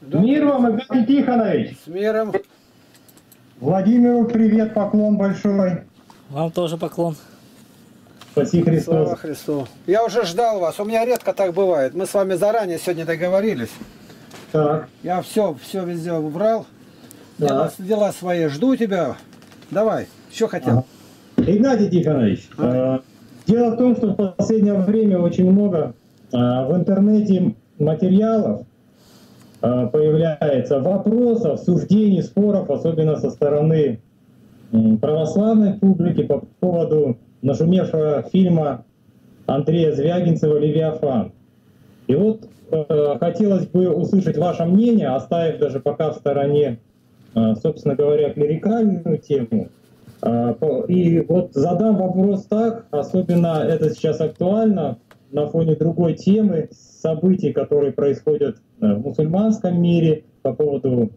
Мир вам, Игнатий Тихонович! С миром. Владимиру привет, поклон большой. Вам тоже поклон. Спаси Слава Христос. Христу. Я уже ждал вас. У меня редко так бывает. Мы с вами заранее сегодня договорились. Так, Я все, все везде убрал. Да. Дела, дела свои. Жду тебя. Давай. Что хотел? Ага. Игнатий Тихонович, э, дело в том, что в последнее время очень много э, в интернете материалов э, появляется вопросов, суждений, споров, особенно со стороны православной публики по поводу нашумевшего фильма Андрея Звягинцева «Левиафан». И вот э, хотелось бы услышать ваше мнение, оставив даже пока в стороне, э, собственно говоря, клерикальную тему. По- И вот задам вопрос так, особенно это сейчас актуально на фоне другой темы, событий, которые происходят э, в мусульманском мире по поводу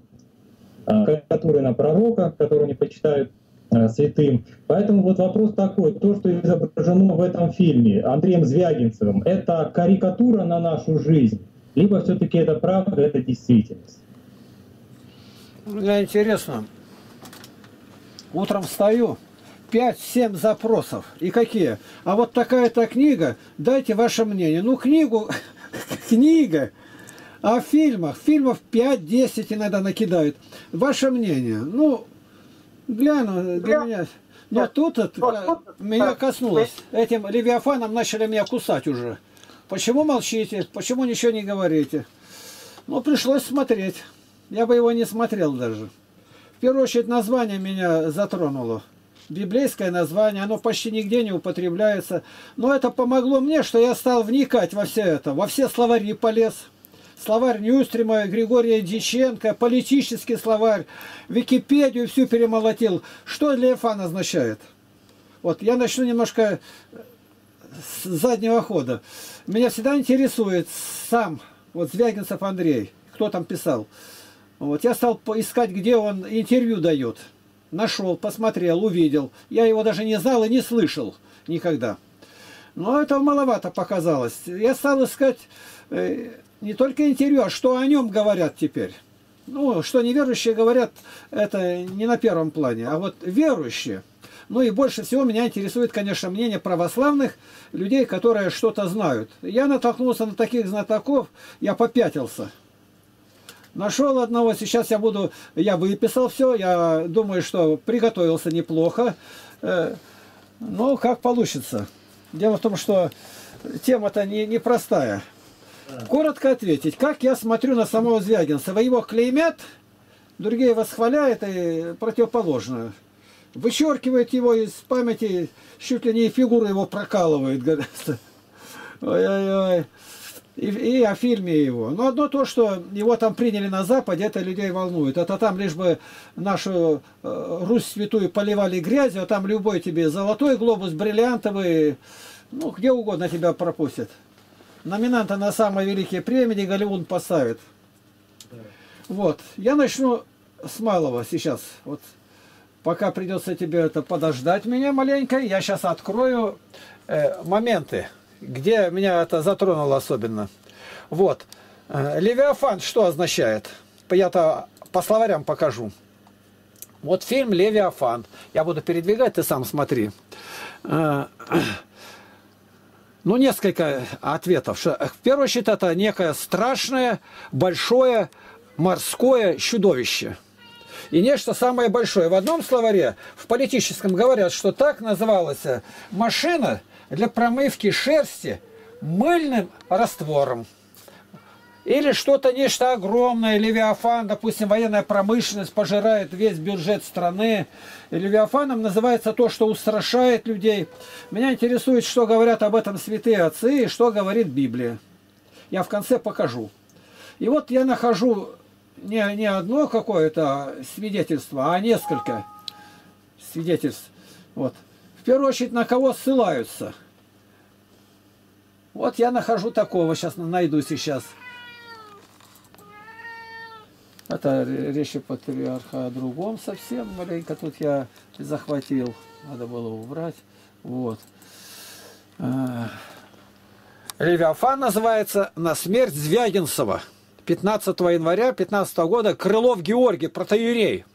э, карикатуры на пророка, которую не почитают э, святым. Поэтому вот вопрос такой, то, что изображено в этом фильме Андреем Звягинцевым, это карикатура на нашу жизнь, либо все-таки это правда, это действительность? Мне интересно. Утром встаю, 5-7 запросов. И какие? А вот такая-то книга, дайте ваше мнение. Ну, книгу, книга. А в фильмах, фильмов 5-10 иногда накидают. Ваше мнение. Ну, гляну для меня. Но тут это, меня коснулось. Этим левиафаном начали меня кусать уже. Почему молчите? Почему ничего не говорите? Ну, пришлось смотреть. Я бы его не смотрел даже. Первую очередь название меня затронуло. Библейское название, оно почти нигде не употребляется. Но это помогло мне, что я стал вникать во все это. Во все словари полез. Словарь Ньюстрима, Григория Диченко, политический словарь, Википедию всю перемолотил. Что Левиафан означает? Вот я начну немножко с заднего хода. Меня всегда интересует сам, вот Звягинцев Андрей, кто там писал. Вот я стал по- искать, где он интервью дает. Нашел, посмотрел, увидел. Я его даже не знал и не слышал никогда. Но этого маловато показалось. Я стал искать э, не только интервью, а что о нем говорят теперь. Ну, что неверующие говорят, это не на первом плане, а вот верующие. Ну и больше всего меня интересует, конечно, мнение православных людей, которые что-то знают. Я натолкнулся на таких знатоков, я попятился. Нашел одного, сейчас я буду, я выписал все, я думаю, что приготовился неплохо. Э, Ну, как получится. Дело в том, что тема-то не, непростая. Коротко ответить, как я смотрю на самого Звягинцева. Его клеймят, другие восхваляют и противоположное. Вычеркивает его из памяти, чуть ли не фигуру его прокалывает. говорят. Ой-ой-ой. И, и о фильме его. Но одно то, что его там приняли на Западе, это людей волнует. Это там лишь бы нашу э, Русь святую поливали грязью, а там любой тебе золотой глобус, бриллиантовый, ну, где угодно тебя пропустят. Номинанта на самые великие премии Голливуд поставит. Вот. Я начну с малого сейчас. Вот пока придется тебе это подождать меня маленько, я сейчас открою э, моменты, где меня это затронуло особенно. Вот. Э, Левиафан что означает? Я-то по словарям покажу. Вот фильм «Левиафан». Я буду передвигать, ты сам смотри. Э, Ну, несколько ответов. В первую очередь, это некое страшное, большое морское чудовище. И нечто самое большое. В одном словаре, в политическом, говорят, что так называлась машина для промывки шерсти мыльным раствором. Или что-то нечто огромное, Левиафан, допустим, военная промышленность пожирает весь бюджет страны. И Левиафаном называется то, что устрашает людей. Меня интересует, что говорят об этом святые отцы и что говорит Библия. Я в конце покажу. И вот я нахожу не, не одно какое-то свидетельство, а несколько свидетельств. Вот. В первую очередь, на кого ссылаются. Вот я нахожу такого, сейчас найду сейчас. Это речь патриарха о другом совсем. Маленько тут я захватил. Надо было убрать. Вот. Левиафан называется «На смерть Звягинцева». 15 января 15 года Крылов Георгий, протоиерей.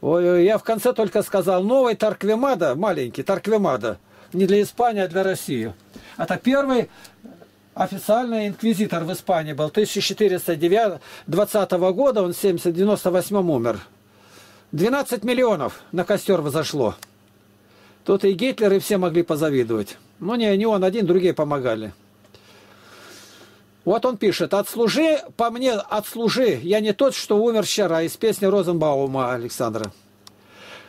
Я в конце только сказал, новый Тарквемада, маленький Тарквемада, не для Испании, а для России. Это первый официальный инквизитор в Испании был. 1420 года, он в 798 умер. 12 миллионов на костер взошло. Тут и Гитлер, и все могли позавидовать. Но не, не он один, другие помогали. Вот он пишет, отслужи, по мне, отслужи, я не тот, что умер вчера, из песни Розенбаума Александра.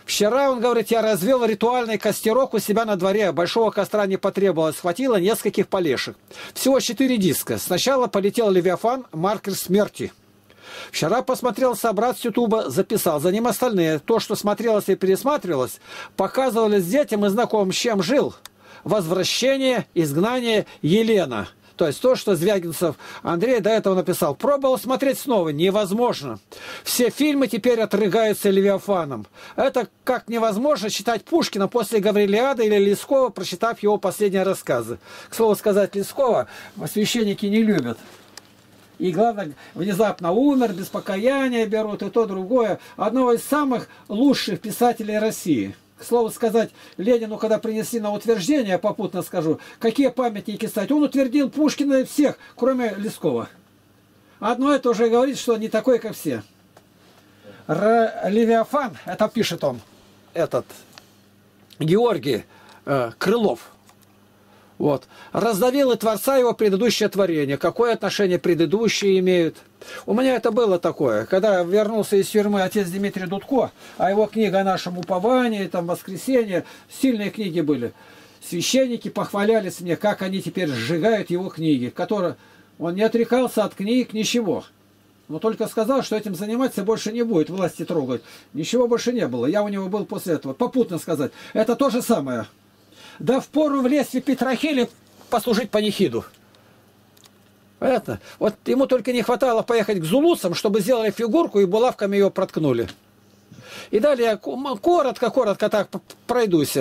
Вчера, он говорит, я развел ритуальный костерок у себя на дворе. Большого костра не потребовалось. Хватило нескольких полешек. Всего четыре диска. Сначала полетел Левиафан, маркер смерти. Вчера посмотрел собрат с Ютуба, записал. За ним остальные. То, что смотрелось и пересматривалось, показывались детям и знакомым, с чем жил. Возвращение, изгнание Елена – то есть то, что Звягинцев Андрей до этого написал. Пробовал смотреть снова. Невозможно. Все фильмы теперь отрыгаются Левиафаном. Это как невозможно читать Пушкина после Гаврилиада или Лескова, прочитав его последние рассказы. К слову сказать, Лескова священники не любят. И главное, внезапно умер, без покаяния берут и то, другое. Одного из самых лучших писателей России – к слову сказать, Ленину, когда принесли на утверждение, попутно скажу, какие памятники ставить, он утвердил Пушкина и всех, кроме Лескова. Одно это уже говорит, что не такой, как все. Р Левиафан, это пишет он, этот, Георгий э, Крылов, вот. Раздавил и Творца его предыдущее творение. Какое отношение предыдущие имеют? У меня это было такое. Когда вернулся из тюрьмы отец Дмитрий Дудко, а его книга о нашем уповании, там, воскресенье, сильные книги были. Священники похвалялись мне, как они теперь сжигают его книги, которые он не отрекался от книг, ничего. Но только сказал, что этим заниматься больше не будет, власти трогать. Ничего больше не было. Я у него был после этого. Попутно сказать. Это то же самое. Да в пору в лесе Петрохиле послужить панихиду. Понятно? Вот ему только не хватало поехать к зулусам, чтобы сделали фигурку и булавками ее проткнули. И далее коротко-коротко так пройдусь.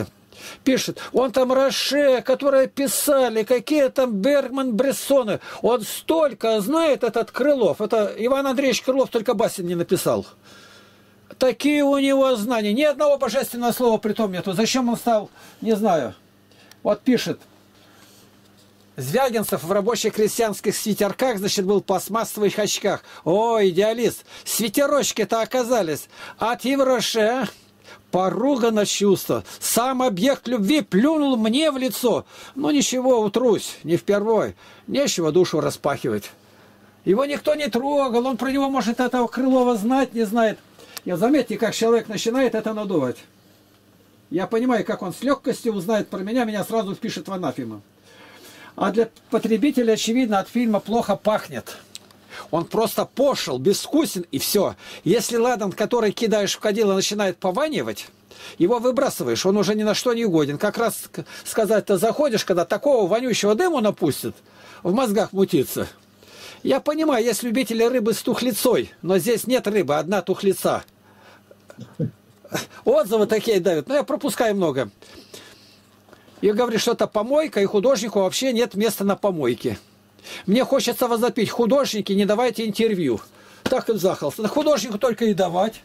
Пишет, он там Роше, которые писали, какие там Бергман, Брессоны. Он столько знает этот Крылов. Это Иван Андреевич Крылов только басен не написал. Такие у него знания. Ни одного божественного слова при том нету. Зачем он стал, не знаю. Вот пишет, Звягинцев в рабочих крестьянских свитерках, значит, был в пластмассовых очках. О, идеалист! Свитерочки-то оказались от Евроше. Поругано чувство. Сам объект любви плюнул мне в лицо. Ну ничего, утрусь, не впервой. Нечего душу распахивать. Его никто не трогал, он про него, может, этого Крылова знать не знает. И заметьте, как человек начинает это надувать. Я понимаю, как он с легкостью узнает про меня, меня сразу впишет в анафему. А для потребителя, очевидно, от фильма плохо пахнет. Он просто пошел, безвкусен и все. Если ладан, который кидаешь в кадило, начинает пованивать, его выбрасываешь, он уже ни на что не годен. Как раз сказать-то заходишь, когда такого вонючего дыма напустят, в мозгах мутится. Я понимаю, есть любители рыбы с тухлицой, но здесь нет рыбы, одна тухлица. Отзывы такие дают, но я пропускаю много. И говорит, что это помойка, и художнику вообще нет места на помойке. Мне хочется возопить, художники, не давайте интервью. Так и захался. Художнику только и давать,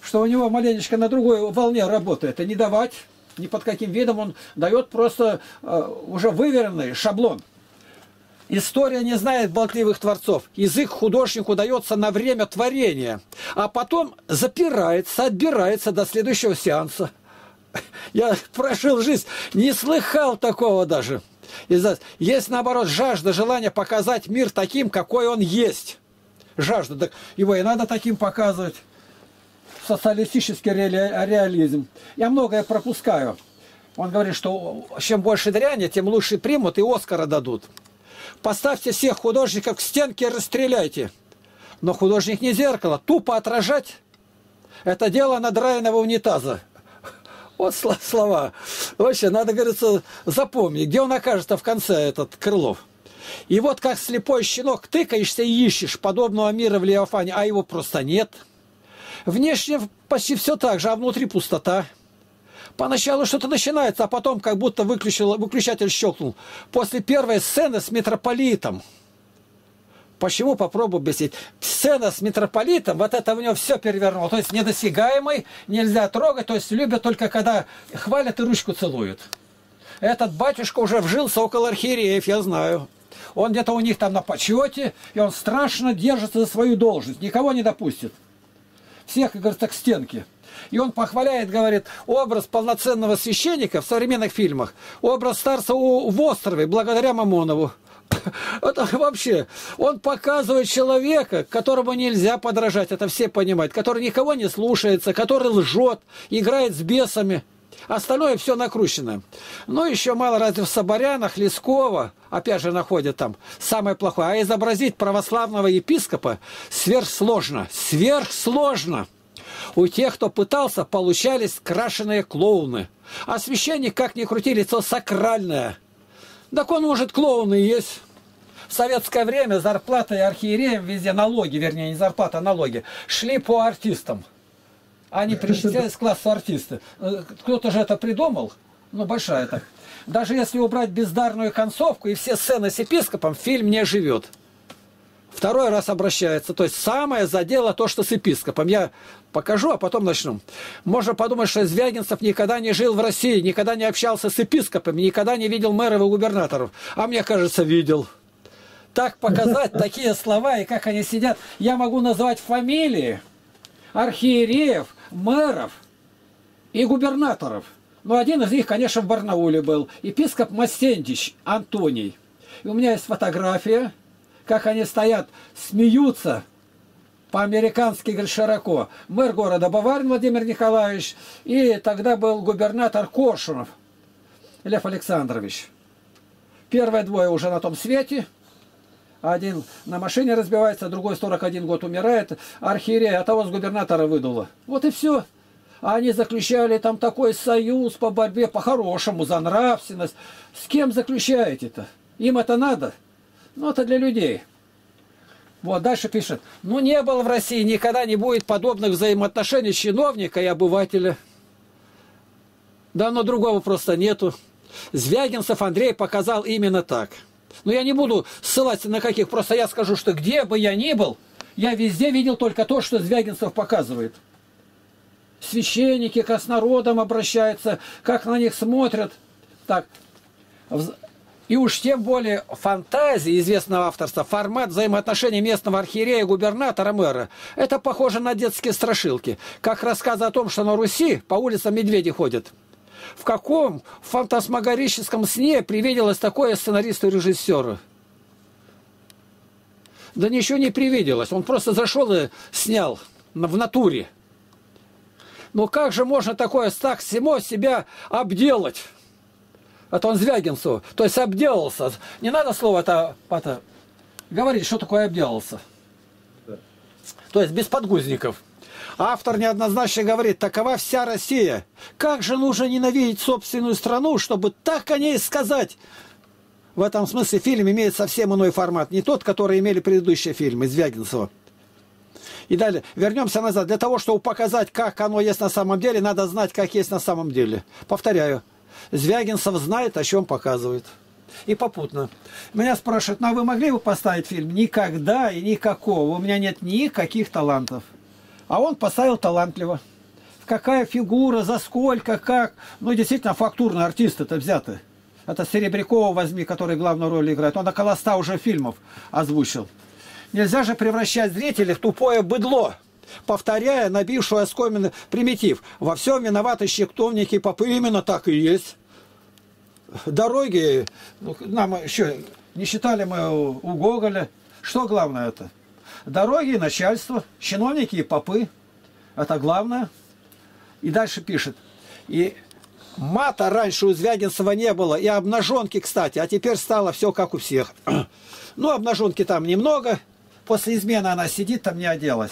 что у него маленечко на другой волне работает. И не давать, ни под каким видом он дает просто э, уже выверенный шаблон. История не знает болтливых творцов. Язык художнику дается на время творения, а потом запирается, отбирается до следующего сеанса. Я прожил жизнь, не слыхал такого даже. Есть, наоборот, жажда, желание показать мир таким, какой он есть. Жажда, так его и надо таким показывать. Социалистический реализм. Я многое пропускаю. Он говорит, что чем больше дряни, тем лучше примут и Оскара дадут. Поставьте всех художников к стенке и расстреляйте. Но художник не зеркало, тупо отражать. Это дело надраенного унитаза. Вот слова. Вообще, надо, говорится, запомнить, где он окажется в конце, этот Крылов. И вот как слепой щенок тыкаешься и ищешь подобного мира в Леофане, а его просто нет. Внешне почти все так же, а внутри пустота. Поначалу что-то начинается, а потом как будто выключил, выключатель щелкнул. После первой сцены с митрополитом. Почему попробую объяснить? Сцена с митрополитом, вот это в него все перевернуло. То есть недосягаемый, нельзя трогать, то есть любят только когда хвалят и ручку целуют. Этот батюшка уже вжился около архиереев, я знаю. Он где-то у них там на почете, и он страшно держится за свою должность, никого не допустит. Всех, как говорится, к стенке. И он похваляет, говорит, образ полноценного священника в современных фильмах, образ старца в острове, благодаря Мамонову. Это вообще, он показывает человека, которому нельзя подражать, это все понимают, который никого не слушается, который лжет, играет с бесами. Остальное все накручено. Ну, еще мало разве в Соборянах, Лескова, опять же, находят там самое плохое. А изобразить православного епископа сверхсложно. Сверхсложно. У тех, кто пытался, получались крашеные клоуны. А священник, как ни крути, лицо сакральное. Так он, может, клоун и есть. В советское время зарплата и архиереям везде налоги, вернее, не зарплата, а налоги, шли по артистам. Они причислялись к классу артисты. Э, кто-то же это придумал. Ну, большая так. Даже если убрать бездарную концовку и все сцены с епископом, фильм не живет. Второй раз обращается. То есть самое задело то, что с епископом. Я покажу, а потом начну. Можно подумать, что Звягинцев никогда не жил в России, никогда не общался с епископами, никогда не видел мэров и губернаторов. А мне кажется, видел. Так показать такие слова и как они сидят. Я могу назвать фамилии архиереев, мэров и губернаторов. Но один из них, конечно, в Барнауле был. Епископ Мастендич Антоний. И у меня есть фотография, как они стоят, смеются по-американски, говорит, широко. Мэр города Баварин Владимир Николаевич и тогда был губернатор Коршунов Лев Александрович. Первые двое уже на том свете. Один на машине разбивается, другой 41 год умирает. Архиерея от того с губернатора выдуло. Вот и все. Они заключали там такой союз по борьбе, по-хорошему, за нравственность. С кем заключаете-то? Им это надо? Ну, это для людей. Вот, дальше пишет. Ну, не было в России, никогда не будет подобных взаимоотношений чиновника и обывателя. Да, но другого просто нету. Звягинцев Андрей показал именно так. Но я не буду ссылаться на каких, просто я скажу, что где бы я ни был, я везде видел только то, что Звягинцев показывает. Священники как с народом обращаются, как на них смотрят. Так, и уж тем более фантазии известного авторства, формат взаимоотношений местного архиерея, губернатора, мэра, это похоже на детские страшилки, как рассказы о том, что на Руси по улицам медведи ходят. В каком фантасмагорическом сне привиделось такое сценаристу и режиссеру? Да ничего не привиделось. Он просто зашел и снял в натуре. Но как же можно такое так всему себя обделать? Это он Звягинцу. То есть обделался. Не надо слово это, это говорить, что такое обделался. То есть без подгузников. Автор неоднозначно говорит, такова вся Россия. Как же нужно ненавидеть собственную страну, чтобы так о ней сказать? В этом смысле фильм имеет совсем иной формат. Не тот, который имели предыдущие фильмы Звягинцева. И далее, вернемся назад. Для того, чтобы показать, как оно есть на самом деле, надо знать, как есть на самом деле. Повторяю, Звягинцев знает, о чем показывает. И попутно. Меня спрашивают, ну а вы могли бы поставить фильм? Никогда и никакого. У меня нет никаких талантов. А он поставил талантливо. Какая фигура, за сколько, как. Ну, действительно, фактурный артист это взятый. Это Серебрякова возьми, который главную роль играет. Он около ста уже фильмов озвучил. Нельзя же превращать зрителей в тупое быдло, повторяя набившую оскомины примитив. Во всем виноваты щектовники попы. Именно так и есть. Дороги, ну, нам еще не считали мы у Гоголя. Что главное это? Дороги начальство, чиновники и попы. Это главное. И дальше пишет. И мата раньше у Звягинцева не было. И обнаженки, кстати. А теперь стало все как у всех. Ну, обнаженки там немного. После измены она сидит, там не оделась.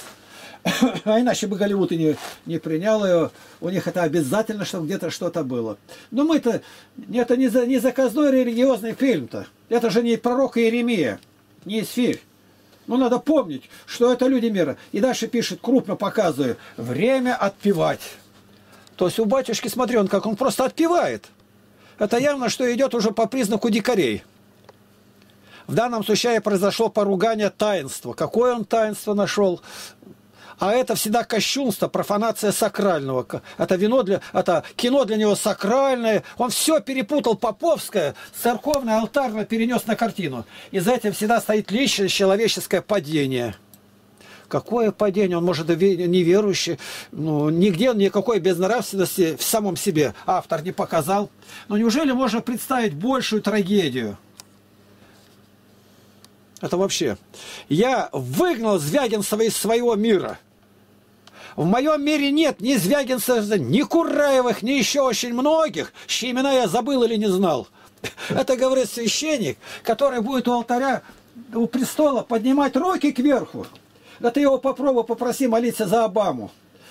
А иначе бы Голливуд и не, не принял ее. У них это обязательно, чтобы где-то что-то было. Но мы-то... Это не, за, не заказной религиозный фильм-то. Это же не пророк Иеремия, не Исфирь. Ну, надо помнить, что это люди мира. И дальше пишет, крупно показывая, время отпевать. То есть у батюшки, смотри, он как, он просто отпевает. Это явно, что идет уже по признаку дикарей. В данном случае произошло поругание таинства. Какое он таинство нашел? А это всегда кощунство, профанация сакрального. Это вино для, это кино для него сакральное. Он все перепутал поповское, церковное, алтарное перенес на картину. И за этим всегда стоит личное человеческое падение. Какое падение? Он может неверующий. Ну, нигде никакой безнравственности в самом себе автор не показал. Но неужели можно представить большую трагедию? Это вообще. Я выгнал Звягинцева из своего мира. В моем мире нет ни Звягинцев, ни Кураевых, ни еще очень многих, чьи имена я забыл или не знал. Это говорит священник, который будет у алтаря, у престола поднимать руки кверху. Да ты его попробуй попроси молиться за Обаму,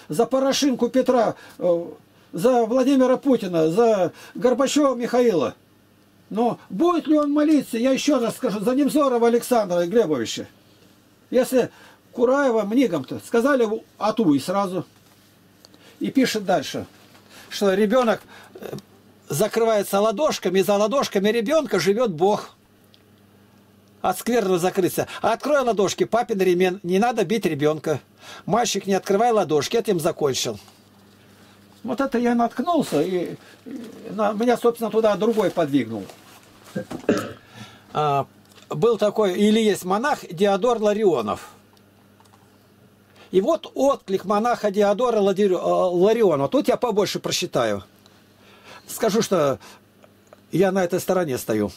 за Порошинку Петра, э, за Владимира Путина, за Горбачева Михаила. Но будет ли он молиться, я еще раз скажу, за Немзорова Александра Глебовича. Если Кураева мнигом-то сказали ату и сразу. И пишет дальше, что ребенок э, закрывается ладошками, и за ладошками ребенка живет Бог. От скверного закрыться. А открой ладошки, папин ремен, не надо бить ребенка. Мальчик, не открывай ладошки, этим закончил. Вот это я наткнулся, и меня, собственно, туда другой подвигнул. А, был такой, или есть монах Диодор Ларионов. И вот отклик монаха Диодора э, Ларионова. Тут я побольше просчитаю. Скажу, что я на этой стороне стою.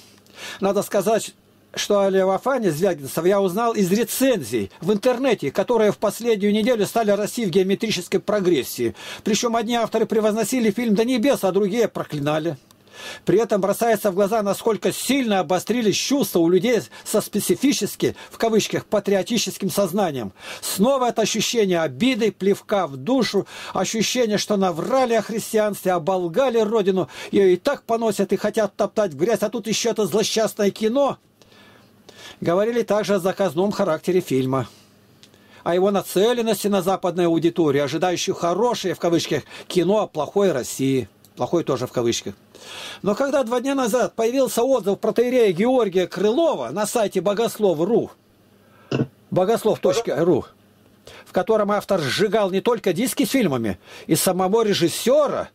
Надо сказать, что о Левофане Звягинцев я узнал из рецензий в интернете, которые в последнюю неделю стали расти в геометрической прогрессии. Причем одни авторы превозносили фильм до небес, а другие проклинали. При этом бросается в глаза, насколько сильно обострились чувства у людей со специфически, в кавычках, патриотическим сознанием. Снова это ощущение обиды, плевка в душу, ощущение, что наврали о христианстве, оболгали родину, ее и так поносят и хотят топтать в грязь, а тут еще это злосчастное кино. Говорили также о заказном характере фильма о его нацеленности на западную аудиторию, ожидающую хорошее, в кавычках, кино о плохой России. Плохой тоже в кавычках. Но когда два дня назад появился отзыв протеерея Георгия Крылова на сайте богослов.ру, богослов.ру, в котором автор сжигал не только диски с фильмами и самого режиссера,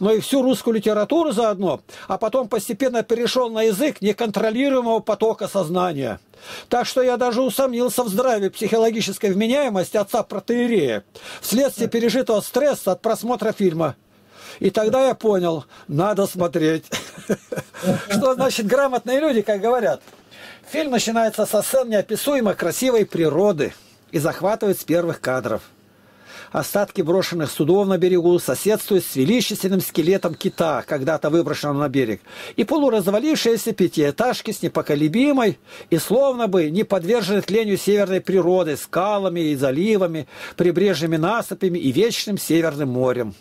но и всю русскую литературу заодно, а потом постепенно перешел на язык неконтролируемого потока сознания. Так что я даже усомнился в здравии психологической вменяемости отца протеерея вследствие пережитого стресса от просмотра фильма и тогда я понял, надо смотреть. Что значит грамотные люди, как говорят. Фильм начинается со сцен неописуемо красивой природы и захватывает с первых кадров. Остатки брошенных судов на берегу соседствуют с величественным скелетом кита, когда-то выброшенным на берег, и полуразвалившиеся пятиэтажки с непоколебимой и словно бы не подвержены тлению северной природы, скалами и заливами, прибрежными насыпями и вечным северным морем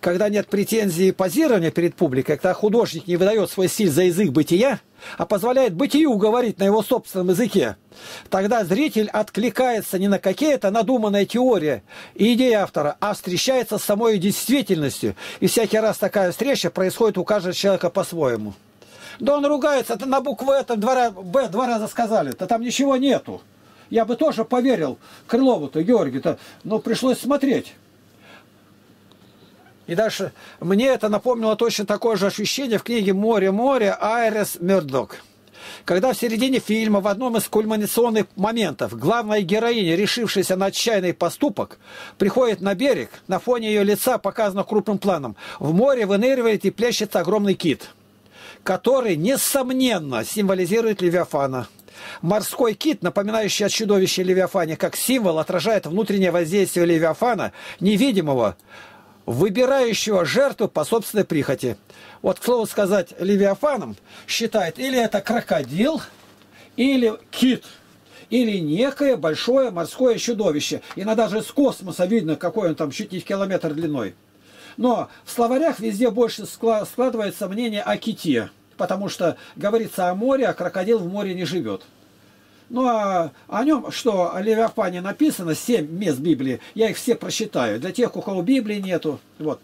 когда нет претензии позирования перед публикой, когда художник не выдает свой стиль за язык бытия, а позволяет бытию говорить на его собственном языке, тогда зритель откликается не на какие-то надуманные теории и идеи автора, а встречается с самой действительностью. И всякий раз такая встреча происходит у каждого человека по-своему. Да он ругается, это на букву это два, Б два раза сказали, то там ничего нету. Я бы тоже поверил Крылову-то, Георгию-то, но пришлось смотреть. И дальше мне это напомнило точно такое же ощущение в книге «Море-море» Айрес Мердок. Когда в середине фильма в одном из кульминационных моментов главная героиня, решившаяся на отчаянный поступок, приходит на берег, на фоне ее лица, показано крупным планом, в море выныривает и плещется огромный кит, который, несомненно, символизирует Левиафана. Морской кит, напоминающий о чудовище Левиафане, как символ, отражает внутреннее воздействие Левиафана, невидимого, выбирающего жертву по собственной прихоти. Вот, к слову сказать, Левиафаном считает или это крокодил, или кит, или некое большое морское чудовище. Иногда даже с космоса видно, какой он там чуть не в километр длиной. Но в словарях везде больше складывается мнение о ките, потому что говорится о море, а крокодил в море не живет. Ну, а о нем, что о Левиафане написано, семь мест Библии, я их все прочитаю. Для тех, у кого Библии нету, вот.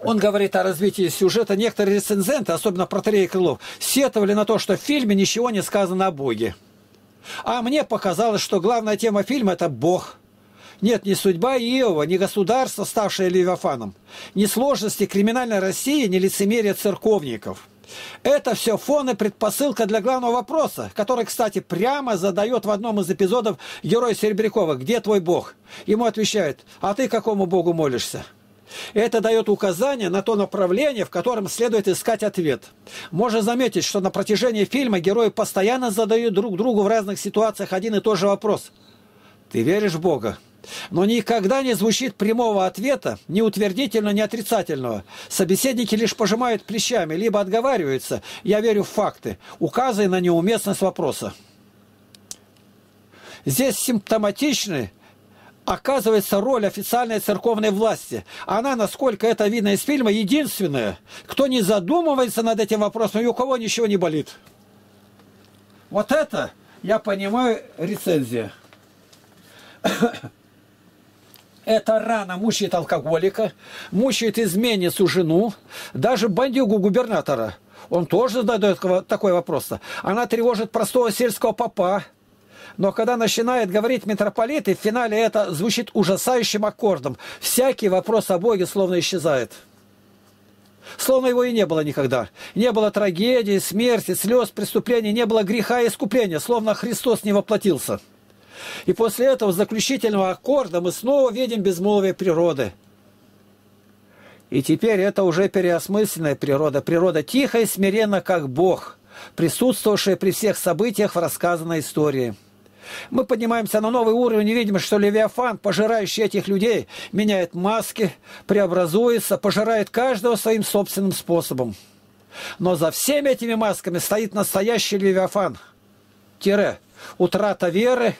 Он говорит о развитии сюжета. Некоторые рецензенты, особенно протерей Крылов, сетовали на то, что в фильме ничего не сказано о Боге. А мне показалось, что главная тема фильма – это Бог. Нет, ни судьба Иова, ни государство, ставшее Левиафаном, ни сложности криминальной России, ни лицемерие церковников. Это все фон и предпосылка для главного вопроса, который, кстати, прямо задает в одном из эпизодов герой Серебрякова «Где твой Бог?». Ему отвечают «А ты какому Богу молишься?». Это дает указание на то направление, в котором следует искать ответ. Можно заметить, что на протяжении фильма герои постоянно задают друг другу в разных ситуациях один и тот же вопрос. «Ты веришь в Бога?» Но никогда не звучит прямого ответа, ни утвердительного, ни отрицательного. Собеседники лишь пожимают плечами, либо отговариваются «я верю в факты», указывая на неуместность вопроса. Здесь симптоматичный оказывается роль официальной церковной власти. Она, насколько это видно из фильма, единственная, кто не задумывается над этим вопросом, и у кого ничего не болит. Вот это, я понимаю, рецензия. Эта рана мучает алкоголика, мучает изменницу жену, даже бандюгу губернатора. Он тоже задает такой вопрос. Она тревожит простого сельского попа, но когда начинает говорить митрополит, и в финале это звучит ужасающим аккордом, всякий вопрос о Боге словно исчезает. Словно его и не было никогда. Не было трагедии, смерти, слез, преступлений, не было греха и искупления, словно Христос не воплотился. И после этого заключительного аккорда мы снова видим безмолвие природы. И теперь это уже переосмысленная природа, природа тихая и смиренна, как Бог, присутствовавшая при всех событиях в рассказанной истории. Мы поднимаемся на новый уровень и видим, что Левиафан, пожирающий этих людей, меняет маски, преобразуется, пожирает каждого своим собственным способом. Но за всеми этими масками стоит настоящий Левиафан. Тире. Утрата веры,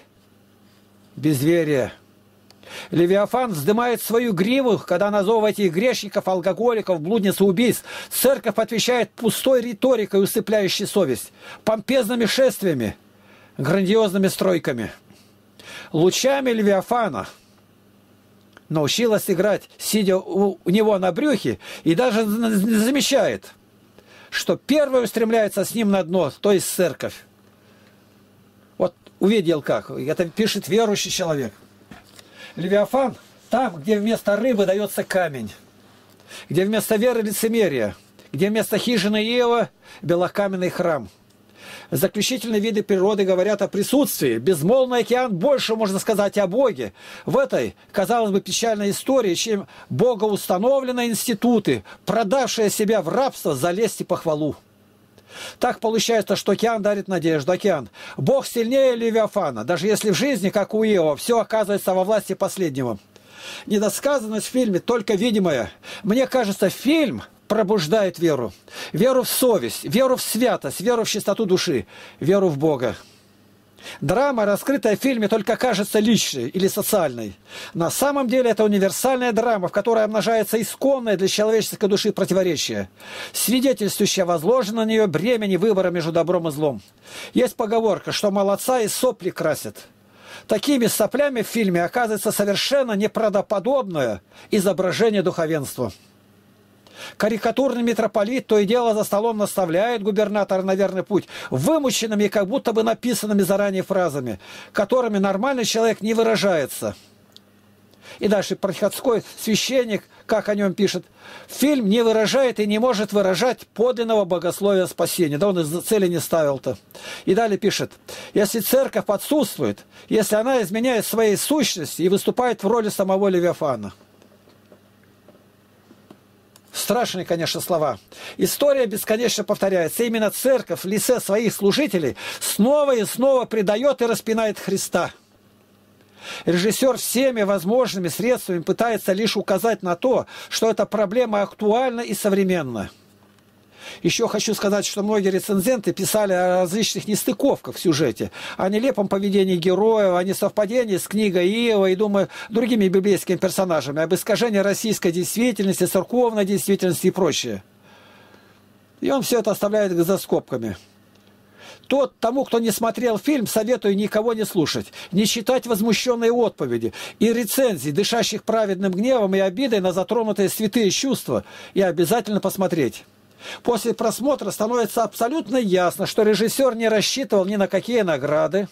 безверие. Левиафан вздымает свою гриву, когда на зов этих грешников, алкоголиков, блудниц и убийств церковь отвечает пустой риторикой, усыпляющей совесть, помпезными шествиями, грандиозными стройками. Лучами Левиафана научилась играть, сидя у него на брюхе, и даже замечает, что первый устремляется с ним на дно, то есть церковь. Увидел как. Это пишет верующий человек. Левиафан там, где вместо рыбы дается камень, где вместо веры лицемерие, где вместо хижины Иова белокаменный храм – Заключительные виды природы говорят о присутствии. Безмолвный океан больше можно сказать о Боге. В этой, казалось бы, печальной истории, чем богоустановленные институты, продавшие себя в рабство за лесть и похвалу. Так получается, что океан дарит надежду. Океан. Бог сильнее Левиафана, даже если в жизни, как у Иова, все оказывается во власти последнего. Недосказанность в фильме только видимая. Мне кажется, фильм пробуждает веру. Веру в совесть, веру в святость, веру в чистоту души, веру в Бога. Драма, раскрытая в фильме, только кажется личной или социальной. На самом деле это универсальная драма, в которой обнажается исконное для человеческой души противоречие, свидетельствующее возложено на нее бремени выбора между добром и злом. Есть поговорка, что молодца и сопли красят. Такими соплями в фильме оказывается совершенно неправдоподобное изображение духовенства. Карикатурный митрополит то и дело за столом наставляет губернатора на верный путь, вымученными, как будто бы написанными заранее фразами, которыми нормальный человек не выражается. И дальше приходской священник, как о нем пишет, фильм не выражает и не может выражать подлинного богословия спасения. Да он из цели не ставил-то. И далее пишет, если церковь отсутствует, если она изменяет своей сущности и выступает в роли самого Левиафана – Страшные, конечно, слова. История бесконечно повторяется. Именно церковь в лице своих служителей снова и снова предает и распинает Христа. Режиссер всеми возможными средствами пытается лишь указать на то, что эта проблема актуальна и современна. Еще хочу сказать, что многие рецензенты писали о различных нестыковках в сюжете, о нелепом поведении героев, о несовпадении с книгой Иова и, думаю, другими библейскими персонажами, об искажении российской действительности, церковной действительности и прочее. И он все это оставляет за скобками. Тот, тому, кто не смотрел фильм, советую никого не слушать, не читать возмущенные отповеди и рецензии, дышащих праведным гневом и обидой на затронутые святые чувства, и обязательно посмотреть. После просмотра становится абсолютно ясно, что режиссер не рассчитывал ни на какие награды,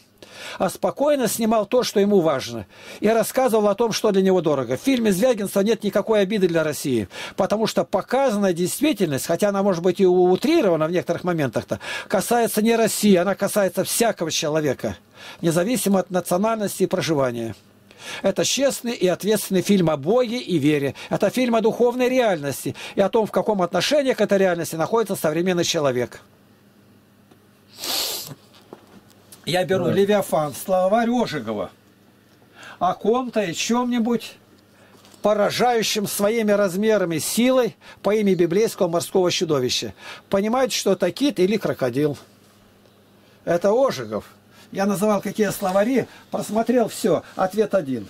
а спокойно снимал то, что ему важно, и рассказывал о том, что для него дорого. В фильме «Звягинство» нет никакой обиды для России, потому что показанная действительность, хотя она может быть и утрирована в некоторых моментах-то, касается не России, она касается всякого человека, независимо от национальности и проживания. Это честный и ответственный фильм о Боге и вере. Это фильм о духовной реальности и о том, в каком отношении к этой реальности находится современный человек. Я беру да. Левиафан, словарь Ожегова. О ком-то и чем-нибудь поражающим своими размерами силой по имени библейского морского чудовища. Понимаете, что это кит или крокодил? Это Ожегов. Я называл какие словари, просмотрел все, ответ один.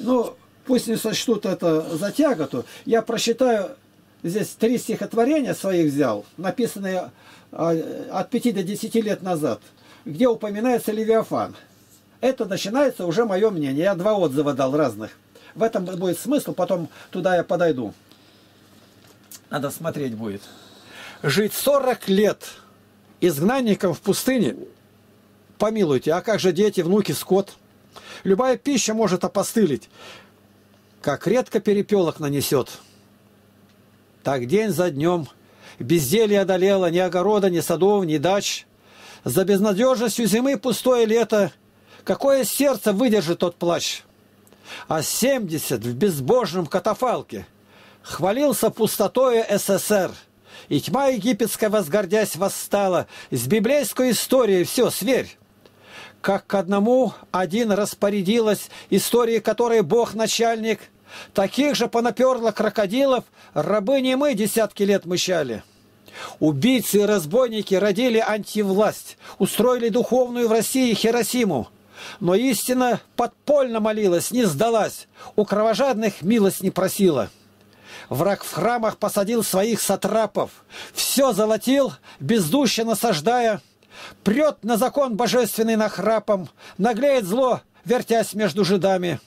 Ну, пусть не сочтут это за тяготу, я прочитаю, здесь три стихотворения своих взял, написанные а, от 5 до 10 лет назад, где упоминается Левиафан. Это начинается уже мое мнение, я два отзыва дал разных. В этом будет смысл, потом туда я подойду. Надо смотреть будет. Жить 40 лет изгнанником в пустыне – помилуйте, а как же дети, внуки, скот? Любая пища может опостылить, как редко перепелок нанесет. Так день за днем безделье одолело ни огорода, ни садов, ни дач. За безнадежностью зимы пустое лето, какое сердце выдержит тот плач? А семьдесят в безбожном катафалке хвалился пустотою СССР – и тьма египетская, возгордясь, восстала. С библейской историей все, сверь как к одному один распорядилась, истории которой Бог начальник, таких же понаперло крокодилов, рабы не мы десятки лет мычали. Убийцы и разбойники родили антивласть, устроили духовную в России Хиросиму. Но истина подпольно молилась, не сдалась, у кровожадных милость не просила. Враг в храмах посадил своих сатрапов, все золотил, бездуще насаждая – прет на закон божественный нахрапом, наглеет зло, вертясь между жидами.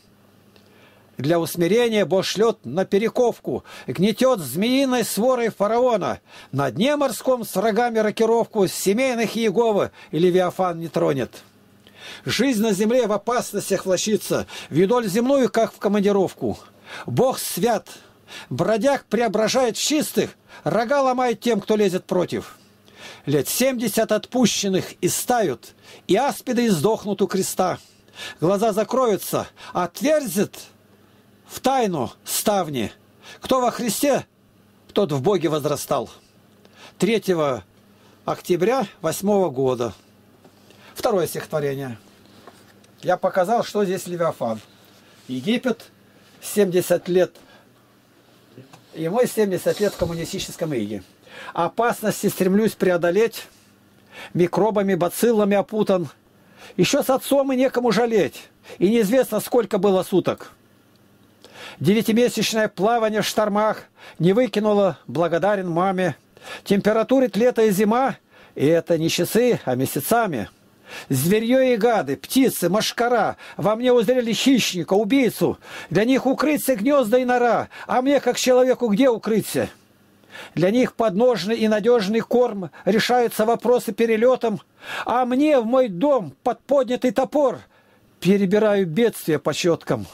Для усмирения Бог шлет на перековку, гнетет змеиной сворой фараона. На дне морском с врагами рокировку семейных Иеговы и Левиафан не тронет. Жизнь на земле в опасностях влачится, вдоль земную, как в командировку. Бог свят, бродяг преображает в чистых, рога ломает тем, кто лезет против лет семьдесят отпущенных истают, и аспиды издохнут у креста. Глаза закроются, отверзет в тайну ставни. Кто во Христе, тот в Боге возрастал. 3 октября 8 года. Второе стихотворение. Я показал, что здесь Левиафан. Египет, 70 лет, и мой 70 лет в коммунистическом иге. Опасности стремлюсь преодолеть, микробами, бациллами опутан. Еще с отцом и некому жалеть, и неизвестно, сколько было суток. Девятимесячное плавание в штормах не выкинуло, благодарен маме. Температурит лето и зима, и это не часы, а месяцами. Зверье и гады, птицы, машкара во мне узрели хищника, убийцу. Для них укрыться гнезда и нора, а мне, как человеку, где укрыться? Для них подножный и надежный корм, решаются вопросы перелетом, а мне в мой дом под поднятый топор перебираю бедствия по щеткам.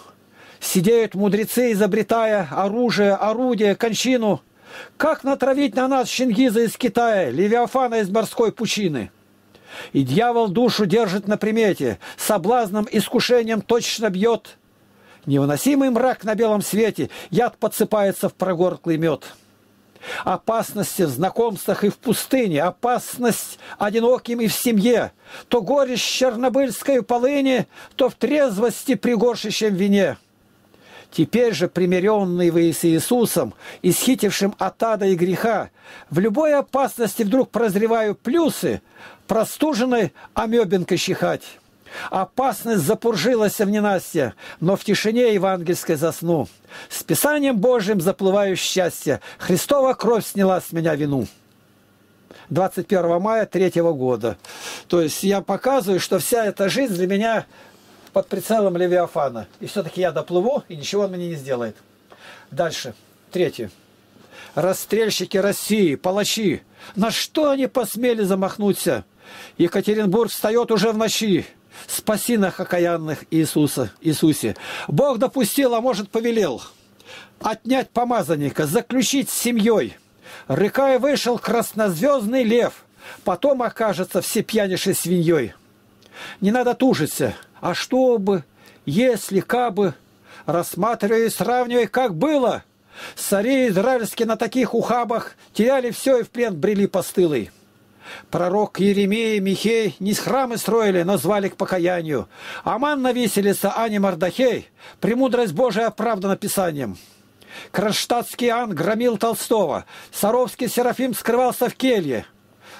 Сидеют мудрецы, изобретая оружие, орудие, кончину. Как натравить на нас Шингиза из Китая, Левиафана из морской пучины? И дьявол душу держит на примете, соблазном, искушением точно бьет. Невыносимый мрак на белом свете, яд подсыпается в прогорклый мед опасности в знакомствах и в пустыне, опасность одиноким и в семье, то горечь чернобыльской полыни, то в трезвости при горшищем вине. Теперь же, примиренный вы с Иисусом, исхитившим от ада и греха, в любой опасности вдруг прозреваю плюсы, простуженной амебенкой чихать. Опасность запуржилась в ненастье, но в тишине евангельской засну. С Писанием Божьим заплываю счастье. Христова кровь сняла с меня вину. 21 мая третьего года. То есть я показываю, что вся эта жизнь для меня под прицелом Левиафана. И все-таки я доплыву, и ничего он мне не сделает. Дальше. Третье. Расстрельщики России, палачи. На что они посмели замахнуться? Екатеринбург встает уже в ночи. Спаси нас, окаянных Иисуса, Иисусе. Бог допустил, а может повелел. Отнять помазанника, заключить с семьей. Рыкая вышел краснозвездный лев. Потом окажется всепьянейшей свиньей. Не надо тужиться. А что бы, если, кабы, рассматривая и сравнивая, как было, цари израильские на таких ухабах теряли все и в плен брели постылый. Пророк Еремей, Михей не храмы строили, но звали к покаянию. Аман на виселице, а не Мардахей. Премудрость Божия оправдана Писанием. Кронштадтский Ан громил Толстого. Саровский Серафим скрывался в келье.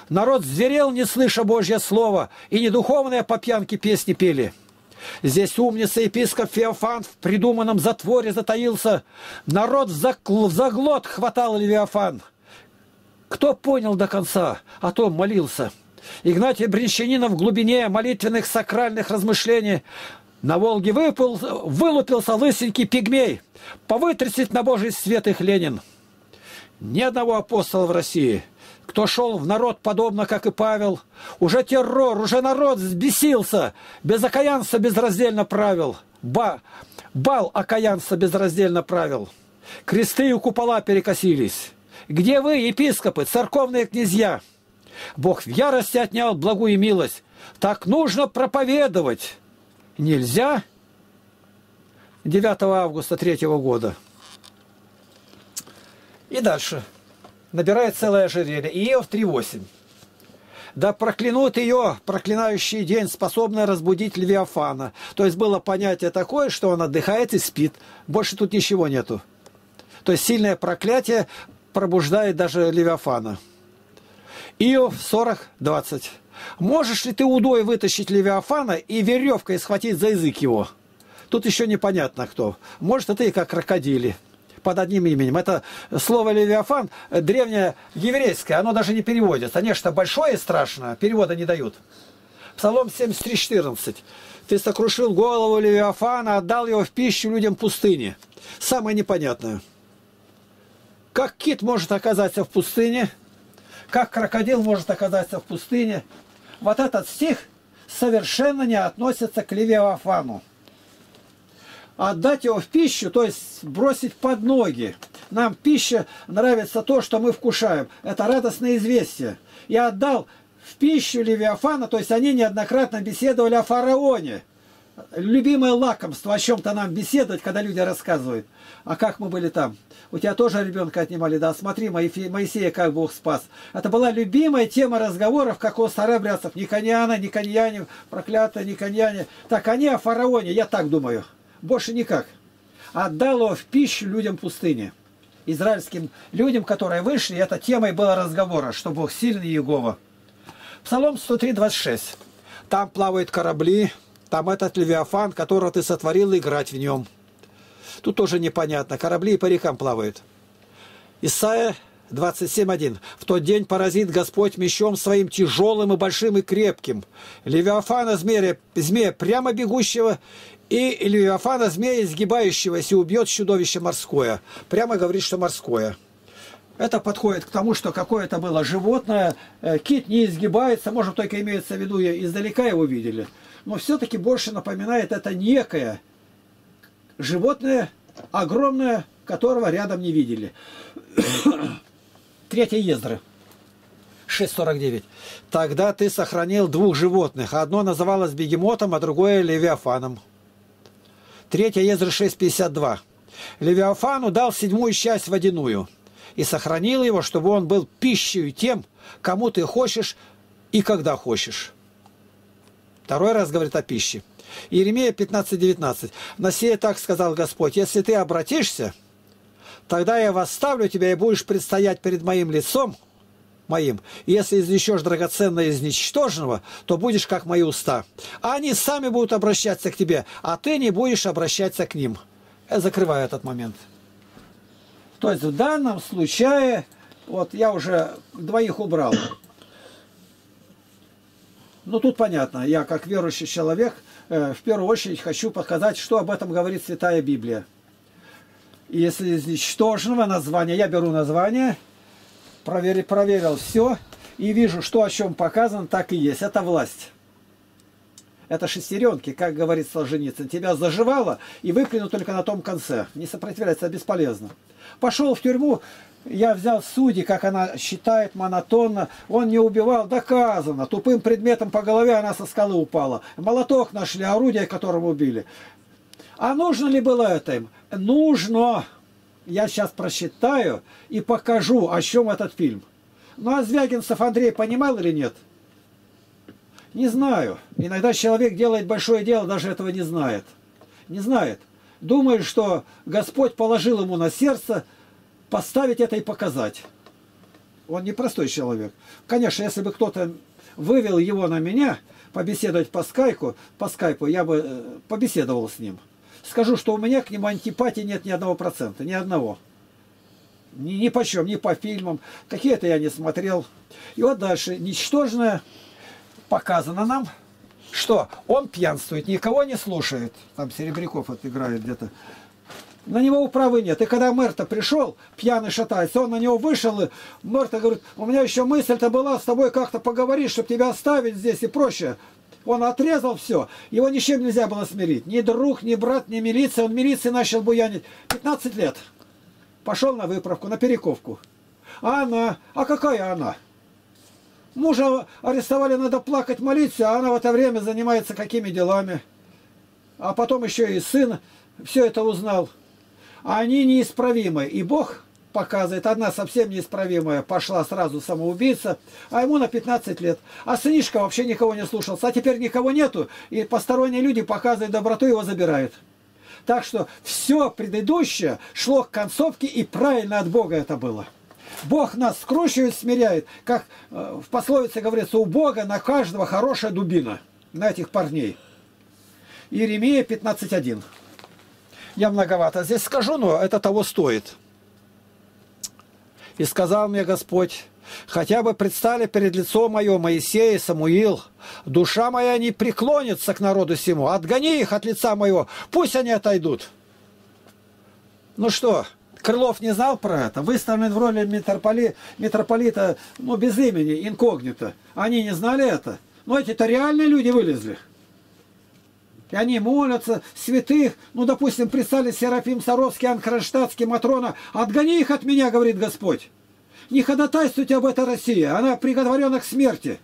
Народ зверел, не слыша Божье слово, и недуховные по пьянке песни пели. Здесь умница епископ Феофан в придуманном затворе затаился. Народ в, закл... в заглот хватал Левиафан. Кто понял до конца, о том молился. Игнатий Бринщанина в глубине молитвенных сакральных размышлений на Волге выпал, вылупился лысенький пигмей. Повытрясить на Божий свет их Ленин. Ни одного апостола в России – кто шел в народ подобно, как и Павел. Уже террор, уже народ взбесился, без окаянства безраздельно правил. Ба, бал окаянства безраздельно правил. Кресты и купола перекосились. Где вы, епископы, церковные князья? Бог в ярости отнял благую милость. Так нужно проповедовать. Нельзя? 9 августа третьего года. И дальше набирает целое ожерелье. Иов 3.8. Да проклянут ее, проклинающий день, способный разбудить Левиафана. То есть было понятие такое, что он отдыхает и спит. Больше тут ничего нету. То есть сильное проклятие пробуждает даже Левиафана. Иов 40.20. Можешь ли ты удой вытащить Левиафана и веревкой схватить за язык его? Тут еще непонятно кто. Может, это и как крокодили под одним именем. Это слово «левиафан» древнее еврейское, оно даже не переводится. Нечто большое и страшное, перевода не дают. Псалом 73:14. «Ты сокрушил голову Левиафана, отдал его в пищу людям пустыни». Самое непонятное. Как кит может оказаться в пустыне? Как крокодил может оказаться в пустыне? Вот этот стих совершенно не относится к Левиафану отдать его в пищу, то есть бросить под ноги. Нам пища нравится то, что мы вкушаем. Это радостное известие. Я отдал в пищу Левиафана, то есть они неоднократно беседовали о фараоне. Любимое лакомство, о чем-то нам беседовать, когда люди рассказывают. А как мы были там? У тебя тоже ребенка отнимали, да? Смотри, Моисея как Бог спас. Это была любимая тема разговоров, как у старобрядцев. Никоняна, Никоньяне, проклятая Никоньяне. Так они о фараоне, я так думаю. Больше никак. Отдал его в пищу людям пустыни. Израильским людям, которые вышли, это темой было разговора, что Бог сильный Иегова. Псалом 103, 26. Там плавают корабли, там этот Левиафан, которого ты сотворил, играть в нем. Тут тоже непонятно. Корабли и по рекам плавают. Исайя 27.1. В тот день поразит Господь мечом своим тяжелым и большим и крепким. Левиафана змея, змея прямо бегущего и Левиафана, змея, изгибающегося, убьет чудовище морское. Прямо говорит, что морское. Это подходит к тому, что какое-то было животное. Э, кит не изгибается, может, только имеется в виду, издалека его видели. Но все-таки больше напоминает это некое животное, огромное, которого рядом не видели. Третье Ездры. 6.49. Тогда ты сохранил двух животных. Одно называлось бегемотом, а другое левиафаном. 3 Езры 6.52. Левиафану дал седьмую часть водяную и сохранил его, чтобы он был пищей тем, кому ты хочешь и когда хочешь. Второй раз говорит о пище. Иеремия 15.19. На сие так сказал Господь, если ты обратишься, тогда я восставлю тебя и будешь предстоять перед моим лицом, моим. Если извлечешь драгоценное из ничтожного, то будешь как мои уста. А они сами будут обращаться к тебе, а ты не будешь обращаться к ним. Я закрываю этот момент. То есть в данном случае Вот я уже двоих убрал. Ну, тут понятно, я как верующий человек, э, в первую очередь хочу показать, что об этом говорит Святая Библия. И если из ничтожного названия, я беру название, проверил, проверил все, и вижу, что о чем показано, так и есть. Это власть. Это шестеренки, как говорит Солженицын. Тебя заживало и выплюну только на том конце. Не сопротивляться бесполезно. Пошел в тюрьму, я взял судьи, как она считает монотонно. Он не убивал, доказано. Тупым предметом по голове она со скалы упала. Молоток нашли, орудие, которым убили. А нужно ли было это им? Нужно. Я сейчас просчитаю и покажу, о чем этот фильм. Ну а Звягинцев Андрей понимал или нет? Не знаю. Иногда человек делает большое дело, даже этого не знает. Не знает. Думает, что Господь положил ему на сердце поставить это и показать. Он непростой человек. Конечно, если бы кто-то вывел его на меня, побеседовать по скайпу, по скайпу, я бы э, побеседовал с ним. Скажу, что у меня к нему антипатии нет ни одного процента, ни одного. Ни, ни по чем, ни по фильмам. Какие-то я не смотрел. И вот дальше. Ничтожное показано нам, что он пьянствует, никого не слушает. Там Серебряков отыграет где-то. На него управы нет. И когда мэр-то пришел, пьяный шатается, он на него вышел, и мэр-то говорит, у меня еще мысль-то была с тобой как-то поговорить, чтобы тебя оставить здесь и прочее. Он отрезал все. Его ничем нельзя было смирить. Ни друг, ни брат, ни милиция. Он милиции начал буянить. 15 лет. Пошел на выправку, на перековку. А она? А какая она? Мужа арестовали, надо плакать, молиться, а она в это время занимается какими делами. А потом еще и сын все это узнал они неисправимы. И Бог показывает, одна совсем неисправимая пошла сразу самоубийца, а ему на 15 лет. А сынишка вообще никого не слушался, а теперь никого нету, и посторонние люди показывают доброту, его забирают. Так что все предыдущее шло к концовке, и правильно от Бога это было. Бог нас скручивает, смиряет, как э, в пословице говорится, у Бога на каждого хорошая дубина, на этих парней. Иеремия 15.1 я многовато здесь скажу, но это того стоит. И сказал мне Господь, хотя бы предстали перед лицом мое Моисей и Самуил, душа моя не преклонится к народу сему, отгони их от лица моего, пусть они отойдут. Ну что, Крылов не знал про это, выставлен в роли митрополи, митрополита, ну, без имени, инкогнито. Они не знали это. Но эти-то реальные люди вылезли. И они молятся, святых, ну, допустим, пристали Серафим Саровский, Анкронштадтский, Матрона. Отгони их от меня, говорит Господь. Не ходатайствуйте об этой России, она приговорена к смерти.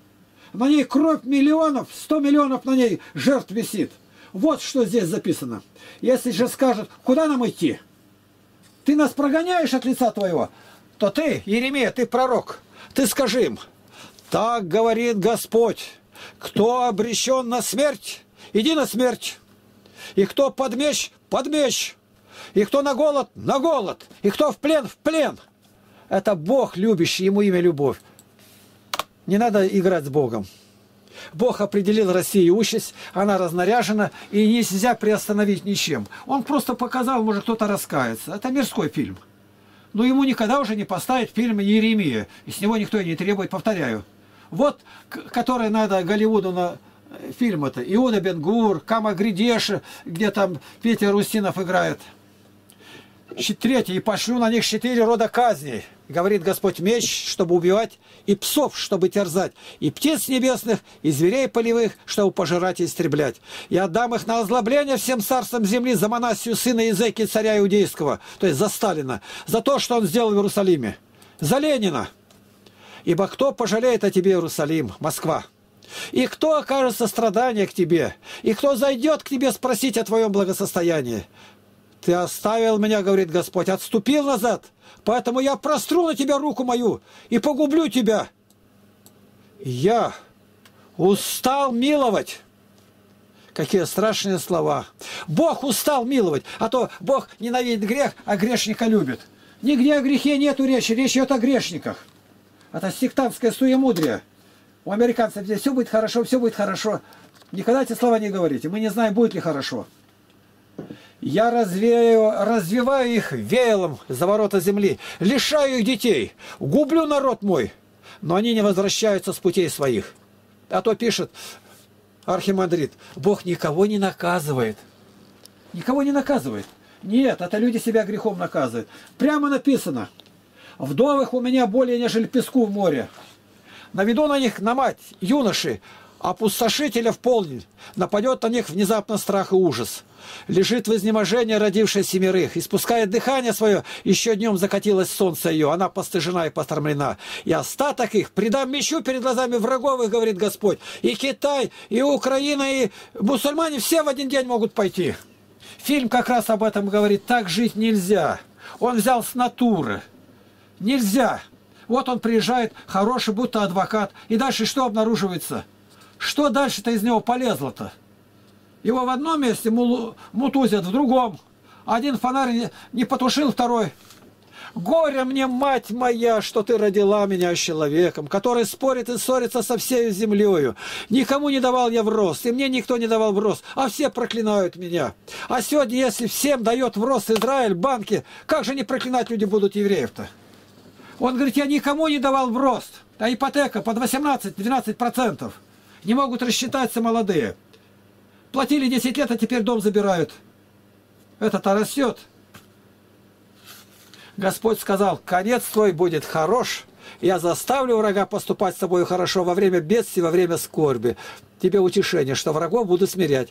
На ней кровь миллионов, сто миллионов на ней жертв висит. Вот что здесь записано. Если же скажут, куда нам идти? Ты нас прогоняешь от лица твоего, то ты, Еремея, ты пророк, ты скажи им, так говорит Господь, кто обречен на смерть, иди на смерть. И кто под меч, под меч. И кто на голод, на голод. И кто в плен, в плен. Это Бог любящий, ему имя любовь. Не надо играть с Богом. Бог определил России участь, она разнаряжена, и нельзя приостановить ничем. Он просто показал, может кто-то раскается. Это мирской фильм. Но ему никогда уже не поставить фильм Еремия. И с него никто и не требует, повторяю. Вот, который надо Голливуду на, фильм это. Иуда Бенгур, Кама Гридеша, где там Петя Рустинов играет. Третий. «И пошлю на них четыре рода казней, говорит Господь, меч, чтобы убивать, и псов, чтобы терзать, и птиц небесных, и зверей полевых, чтобы пожирать и истреблять. И отдам их на озлобление всем царствам земли за монастью сына Изеки, царя Иудейского, то есть за Сталина, за то, что он сделал в Иерусалиме, за Ленина. Ибо кто пожалеет о тебе, Иерусалим, Москва?» И кто окажет сострадание к тебе? И кто зайдет к тебе спросить о твоем благосостоянии? Ты оставил меня, говорит Господь, отступил назад, поэтому я простру на тебя руку мою и погублю тебя. Я устал миловать. Какие страшные слова. Бог устал миловать, а то Бог ненавидит грех, а грешника любит. Нигде о грехе нету речи, речь идет о грешниках. Это сектантское суемудрие. У американцев здесь все будет хорошо, все будет хорошо. Никогда эти слова не говорите. Мы не знаем, будет ли хорошо. Я развею, развиваю их веялом за ворота земли, лишаю их детей, гублю народ мой, но они не возвращаются с путей своих. А то пишет Архимандрит, Бог никого не наказывает. Никого не наказывает. Нет, это люди себя грехом наказывают. Прямо написано. Вдовых у меня более, нежели песку в море. Наведу на них на мать, юноши, опустошителя в полдень. Нападет на них внезапно страх и ужас. Лежит в изнеможении, родившая семерых, испускает дыхание свое, еще днем закатилось солнце ее, она постыжена и пострамлена. И остаток их предам мечу перед глазами врагов, говорит Господь. И Китай, и Украина, и мусульмане все в один день могут пойти. Фильм как раз об этом говорит. Так жить нельзя. Он взял с натуры. Нельзя. Вот он приезжает, хороший, будто адвокат. И дальше что обнаруживается? Что дальше-то из него полезло-то? Его в одном месте мутузят, в другом. Один фонарь не потушил, второй Горе мне, мать моя, что ты родила меня человеком, который спорит и ссорится со всей землею. Никому не давал я в рост, и мне никто не давал в рост, а все проклинают меня. А сегодня, если всем дает в рост Израиль, банки, как же не проклинать люди будут евреев-то? Он говорит, я никому не давал в рост, а ипотека под 18-12%. Не могут рассчитаться молодые. Платили 10 лет, а теперь дом забирают. Это-то растет. Господь сказал, конец твой будет хорош, я заставлю врага поступать с тобой хорошо во время бедствия, во время скорби. Тебе утешение, что врагов буду смирять.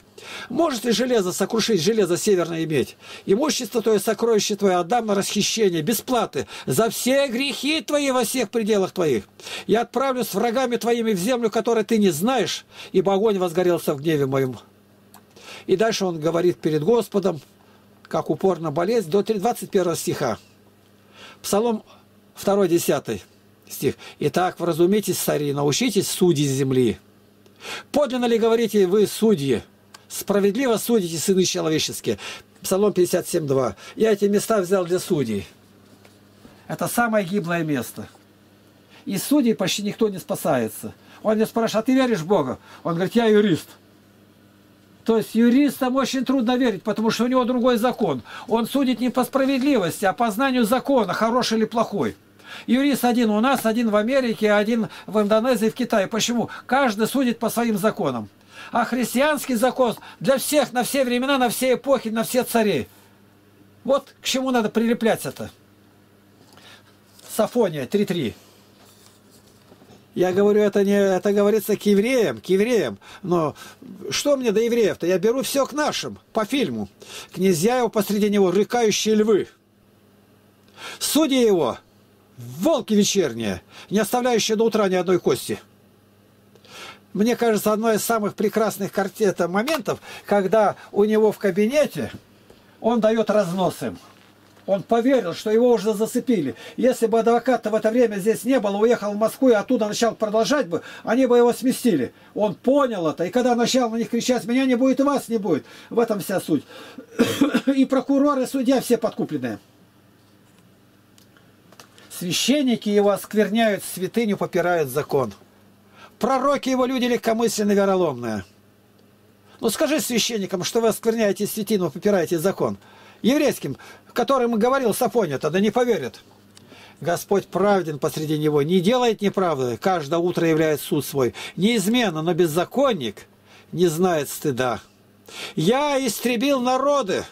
Может ли железо сокрушить железо северное иметь? Имущество твое, сокровище твое отдам на расхищение, бесплаты, за все грехи твои во всех пределах твоих. Я отправлю с врагами твоими в землю, которой ты не знаешь, ибо огонь возгорелся в гневе моем. И дальше он говорит перед Господом, как упорно болезнь, до 21 стиха. Псалом 2, 10 стих. «Итак, вразумитесь, цари, научитесь судить земли. Подлинно ли говорите вы, судьи? Справедливо судите, сыны человеческие». Псалом 57, 2. «Я эти места взял для судей». Это самое гиблое место. И судей почти никто не спасается. Он не спрашивает, а ты веришь в Бога? Он говорит, я юрист. То есть юристам очень трудно верить, потому что у него другой закон. Он судит не по справедливости, а по знанию закона, хороший или плохой. Юрист один у нас, один в Америке, один в Индонезии, в Китае. Почему? Каждый судит по своим законам. А христианский закон для всех, на все времена, на все эпохи, на все царей. Вот к чему надо прилеплять это. Сафония 3.3. Я говорю, это не это говорится к евреям, к евреям. Но что мне до евреев-то? Я беру все к нашим, по фильму. Князья его посреди него, рыкающие львы. Судьи его, волки вечерние, не оставляющие до утра ни одной кости. Мне кажется, одно из самых прекрасных картин моментов, когда у него в кабинете он дает разнос им. Он поверил, что его уже зацепили. Если бы адвоката в это время здесь не было, уехал в Москву и оттуда начал продолжать бы, они бы его сместили. Он понял это. И когда начал на них кричать, меня не будет вас не будет. В этом вся суть. И прокуроры, и судья все подкупленные. Священники его оскверняют святыню, попирают закон. Пророки его люди легкомысленные, вероломные. Ну скажи священникам, что вы оскверняете святину, попираете закон еврейским, которым говорил Сафоня, тогда не поверят. Господь праведен посреди него, не делает неправды, каждое утро являет суд свой. Неизменно, но беззаконник не знает стыда. Я истребил народы,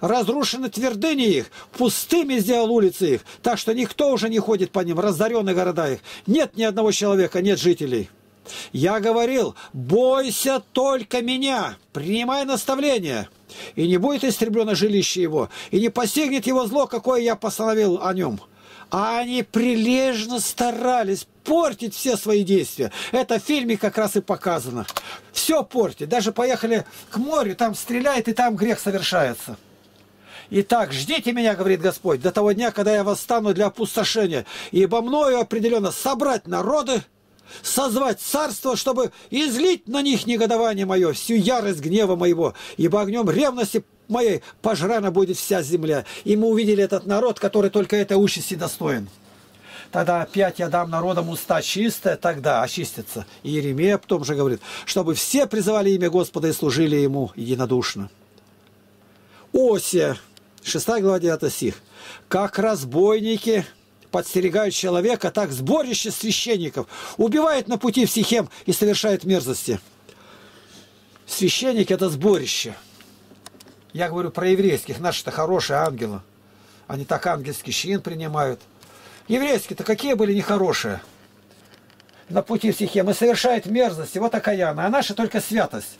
разрушены твердыни их, пустыми сделал улицы их, так что никто уже не ходит по ним, разорены города их. Нет ни одного человека, нет жителей. Я говорил, бойся только меня, принимай наставление и не будет истреблено жилище его, и не постигнет его зло, какое я постановил о нем. А они прилежно старались портить все свои действия. Это в фильме как раз и показано. Все портить. Даже поехали к морю, там стреляет, и там грех совершается. Итак, ждите меня, говорит Господь, до того дня, когда я восстану для опустошения, ибо мною определенно собрать народы, созвать царство, чтобы излить на них негодование мое, всю ярость гнева моего, ибо огнем ревности моей пожрана будет вся земля. И мы увидели этот народ, который только этой участи достоин. Тогда опять я дам народам уста чистое, тогда очистится. И Еремея в том же говорит, чтобы все призывали имя Господа и служили Ему единодушно. Осия, 6 глава 9 стих. Как разбойники подстерегают человека, так сборище священников убивает на пути в и совершает мерзости. Священник – это сборище. Я говорю про еврейских, наши-то хорошие ангелы. Они так ангельский чин принимают. Еврейские-то какие были нехорошие. На пути в Сихем и совершает мерзости. Вот окаяна. А наша только святость.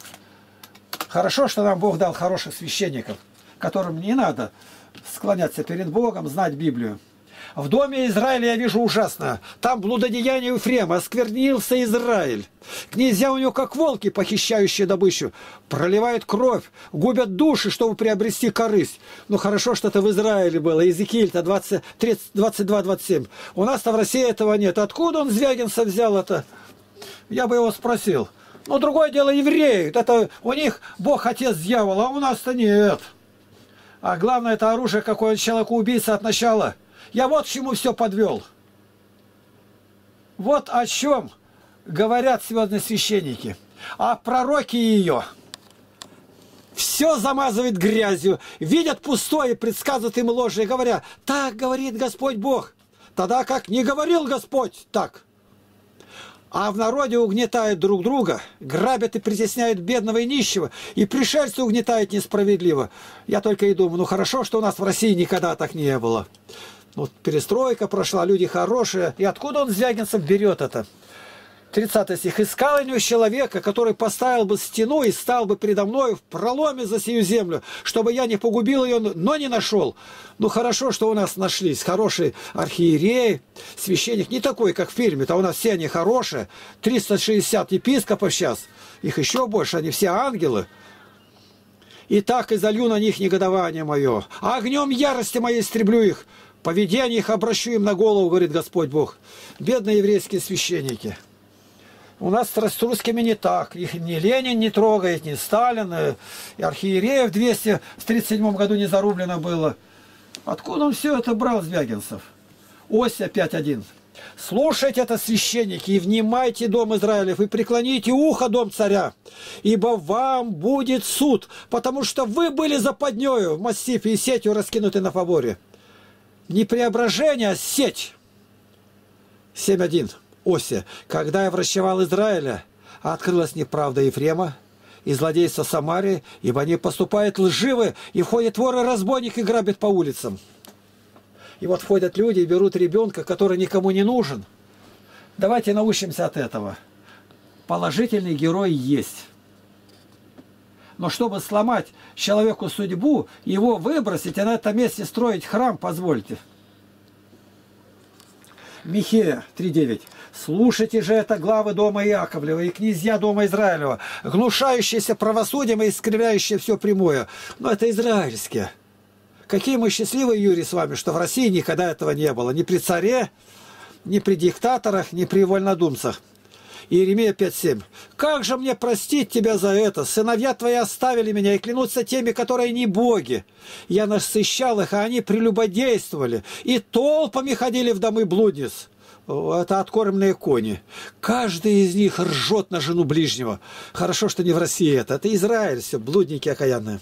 Хорошо, что нам Бог дал хороших священников, которым не надо склоняться перед Богом, знать Библию. В доме Израиля я вижу ужасно. Там блудодеяние Ефрема, осквернился Израиль. Князья у него, как волки, похищающие добычу, проливают кровь, губят души, чтобы приобрести корысть. Ну, хорошо, что это в Израиле было. Иезекииль-то 22-27. У нас-то в России этого нет. Откуда он Звягинца взял это? Я бы его спросил. Ну, другое дело евреи. Это у них Бог отец дьявола, а у нас-то нет. А главное, это оружие, какое человек убийца от начала – я вот к чему все подвел. Вот о чем говорят сегодня священники. А пророки ее все замазывают грязью, видят пустое, предсказывают им ложь, и говорят, так говорит Господь Бог. Тогда как не говорил Господь так. А в народе угнетают друг друга, грабят и притесняют бедного и нищего, и пришельцы угнетают несправедливо. Я только и думаю, ну хорошо, что у нас в России никогда так не было. Вот перестройка прошла, люди хорошие. И откуда он, Звягинцев, берет это? 30 стих. «Искал я человека, который поставил бы стену и стал бы передо мной в проломе за сию землю, чтобы я не погубил ее, но не нашел». Ну, хорошо, что у нас нашлись хорошие архиереи, священник, не такой, как в фильме, то у нас все они хорошие, 360 епископов сейчас, их еще больше, они все ангелы. И так и на них негодование мое, а огнем ярости моей истреблю их, Поведение их обращу им на голову, говорит Господь Бог. Бедные еврейские священники. У нас с русскими не так. Их ни Ленин не трогает, ни Сталин. Э, и архиереев 237 году не зарублено было. Откуда он все это брал, Звягинцев? Ось 5.1. Слушайте это, священники, и внимайте, дом Израилев, и преклоните ухо, дом царя, ибо вам будет суд, потому что вы были западнею в массиве и сетью раскинуты на фаворе не преображение, а сеть. 7.1. Ося. Когда я вращевал Израиля, открылась неправда Ефрема и злодейство Самарии, ибо они поступают лживы, и входят воры разбойник и грабят по улицам. И вот входят люди и берут ребенка, который никому не нужен. Давайте научимся от этого. Положительный герой есть. Но чтобы сломать человеку судьбу, его выбросить и на этом месте строить храм, позвольте. Михея 3.9. «Слушайте же это главы дома Яковлева и князья дома Израилева, глушающиеся правосудием и искривляющие все прямое». Но это израильские. Какие мы счастливые, Юрий, с вами, что в России никогда этого не было. Ни при царе, ни при диктаторах, ни при вольнодумцах. Иеремия 5.7. «Как же мне простить тебя за это? Сыновья твои оставили меня и клянутся теми, которые не боги. Я насыщал их, а они прелюбодействовали, и толпами ходили в домы блудниц». Это откормленные кони. Каждый из них ржет на жену ближнего. Хорошо, что не в России это. Это Израиль все, блудники окаянные.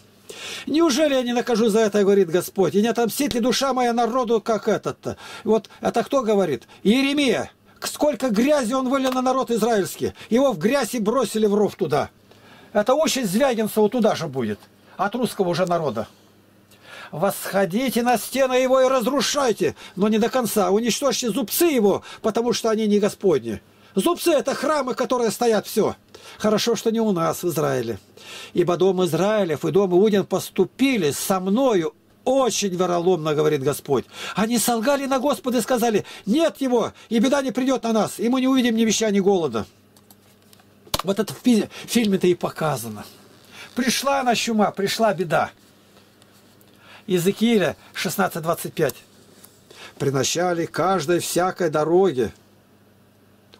Неужели я не накажу за это, говорит Господь, и не отомстит ли душа моя народу, как этот-то? Вот это кто говорит? Иеремия. Сколько грязи он вылил на народ израильский. Его в грязь и бросили в ров туда. Это участь Звягинцева туда же будет. От русского уже народа. Восходите на стены его и разрушайте, но не до конца. Уничтожьте зубцы его, потому что они не Господни. Зубцы – это храмы, которые стоят все. Хорошо, что не у нас, в Израиле. Ибо дом Израилев и дом Иудин поступили со мною очень вероломно, говорит Господь. Они солгали на Господа и сказали, нет его, и беда не придет на нас, и мы не увидим ни веща, ни голода. Вот это в фильме-то и показано. Пришла она чума, пришла беда. Иезекииля 16.25. При начале каждой всякой дороги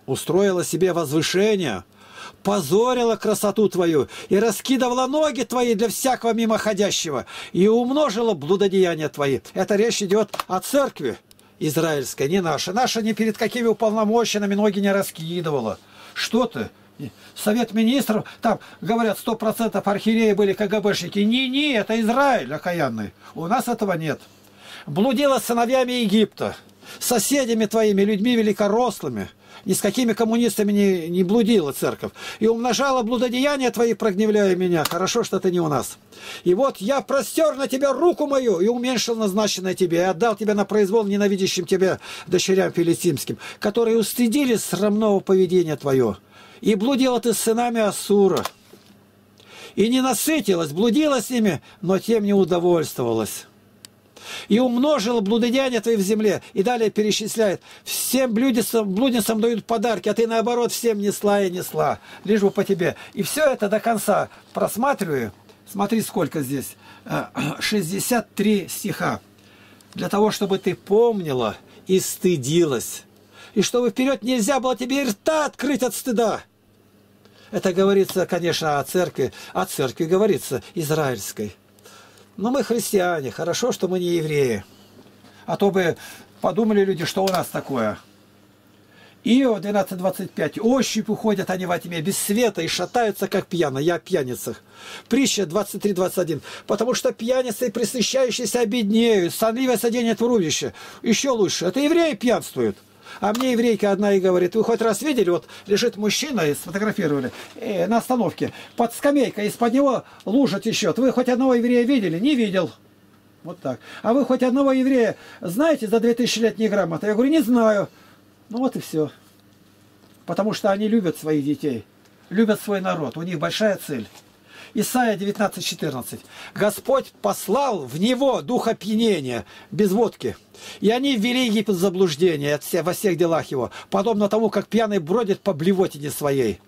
устроила себе возвышение – позорила красоту твою и раскидывала ноги твои для всякого мимоходящего и умножила блудодеяния твои. Это речь идет о церкви израильской, не наша. Наша ни перед какими уполномоченными ноги не раскидывала. Что ты? Совет министров, там, говорят, 100% архиереи были КГБшники. Не-не, это Израиль окаянный. У нас этого нет. Блудила с сыновьями Египта, соседями твоими, людьми великорослыми. Ни с какими коммунистами не, не блудила церковь. И умножала блудодеяния твои, прогневляя меня. Хорошо, что ты не у нас. И вот я простер на тебя руку мою и уменьшил назначенное тебе, и отдал тебя на произвол ненавидящим тебя дочерям филистимским, которые устыдили срамного поведения твое. И блудила ты с сынами Асура. И не насытилась, блудила с ними, но тем не удовольствовалась и умножила блудодеяния твои в земле. И далее перечисляет. Всем блудницам, блудницам дают подарки, а ты наоборот всем несла и несла. Лишь бы по тебе. И все это до конца просматриваю. Смотри, сколько здесь. 63 э, стиха. Для того, чтобы ты помнила и стыдилась. И чтобы вперед нельзя было тебе рта открыть от стыда. Это говорится, конечно, о церкви. О церкви говорится, израильской. Но мы христиане, хорошо, что мы не евреи. А то бы подумали люди, что у нас такое. Ио 12.25. Ощупь уходят они во тьме, без света, и шатаются, как пьяно. Я о пьяницах. Притча 23.21. Потому что пьяницы и пресыщающиеся обеднеют, сонливое соденет в рубище. Еще лучше. Это евреи пьянствуют. А мне еврейка одна и говорит, вы хоть раз видели, вот лежит мужчина, и сфотографировали э, на остановке, под скамейкой, из-под него лужа течет. Вы хоть одного еврея видели? Не видел. Вот так. А вы хоть одного еврея знаете за 2000 лет неграмота? Я говорю, не знаю. Ну вот и все. Потому что они любят своих детей, любят свой народ. У них большая цель. Исайя 19.14. Господь послал в него дух опьянения, без водки. И они ввели Египет в заблуждение во всех делах его, подобно тому, как пьяный бродит по блевотине своей.